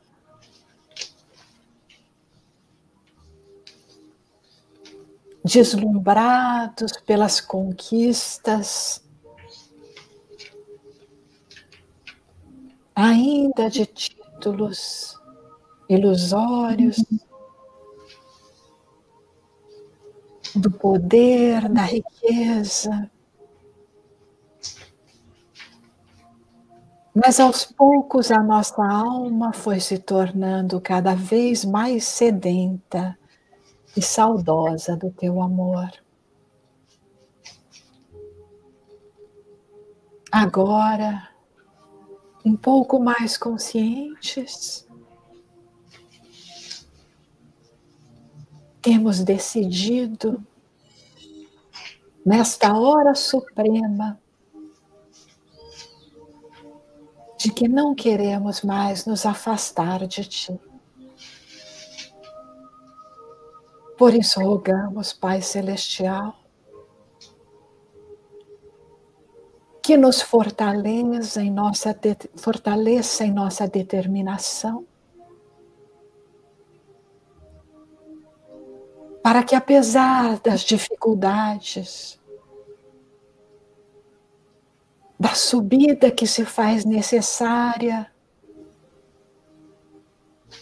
Deslumbrados pelas conquistas, ainda de títulos ilusórios, do poder, da riqueza, Mas aos poucos a nossa alma foi se tornando cada vez mais sedenta e saudosa do teu amor. Agora, um pouco mais conscientes, temos decidido, nesta hora suprema, de que não queremos mais nos afastar de Ti. Por isso rogamos, Pai Celestial, que nos fortaleça em nossa, fortaleça em nossa determinação, para que apesar das dificuldades, da subida que se faz necessária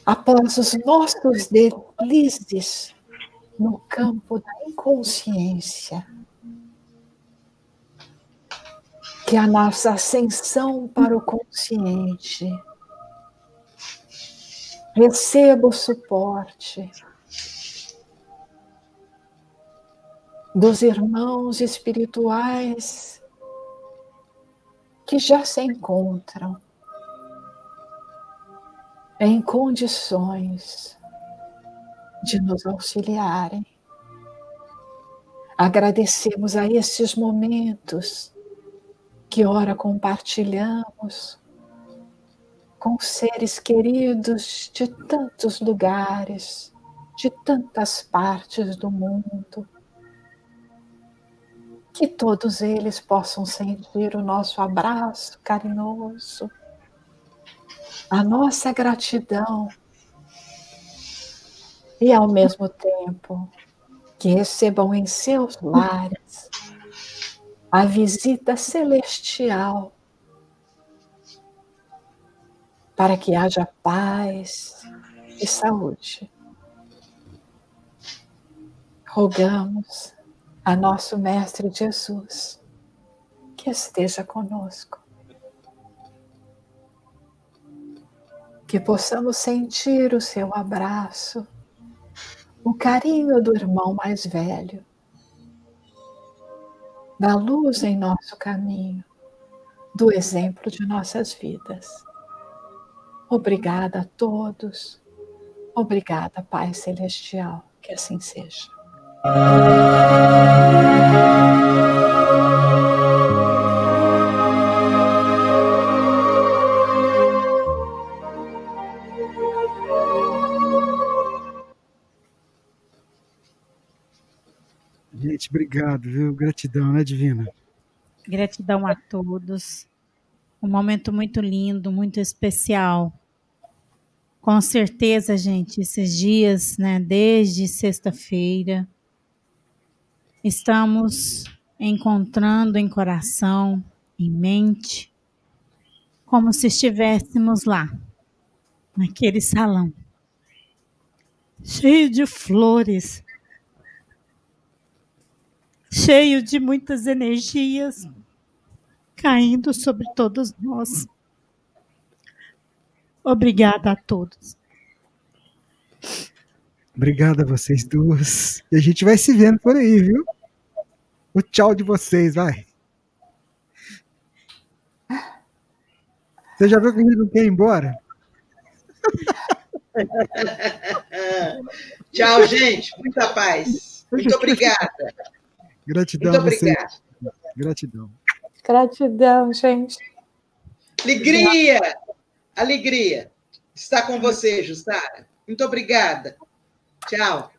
após os nossos deslizes no campo da inconsciência. Que a nossa ascensão para o consciente receba o suporte dos irmãos espirituais que já se encontram em condições de nos auxiliarem. Agradecemos a esses momentos que ora compartilhamos com seres queridos de tantos lugares, de tantas partes do mundo que todos eles possam sentir o nosso abraço carinhoso, a nossa gratidão e, ao mesmo tempo, que recebam em seus lares a visita celestial para que haja paz e saúde. Rogamos a nosso Mestre Jesus, que esteja conosco. Que possamos sentir o seu abraço, o carinho do irmão mais velho, da luz em nosso caminho, do exemplo de nossas vidas. Obrigada a todos. Obrigada, Pai Celestial. Que assim seja. Obrigado, viu? Gratidão, né, Divina? Gratidão a todos. Um momento muito lindo, muito especial. Com certeza, gente, esses dias, né, desde sexta-feira, estamos encontrando em coração, em mente, como se estivéssemos lá, naquele salão, cheio de flores, cheio de muitas energias caindo sobre todos nós. Obrigada a todos. Obrigado a vocês duas. E a gente vai se vendo por aí, viu? O tchau de vocês, vai. Você já viu que a gente não quer ir embora? Tchau, gente. Muita paz. Muito obrigada. Gratidão Muito a vocês. obrigada. Gratidão. Gratidão, gente. Alegria! Alegria. Está com você, Jussara. Muito obrigada. Tchau.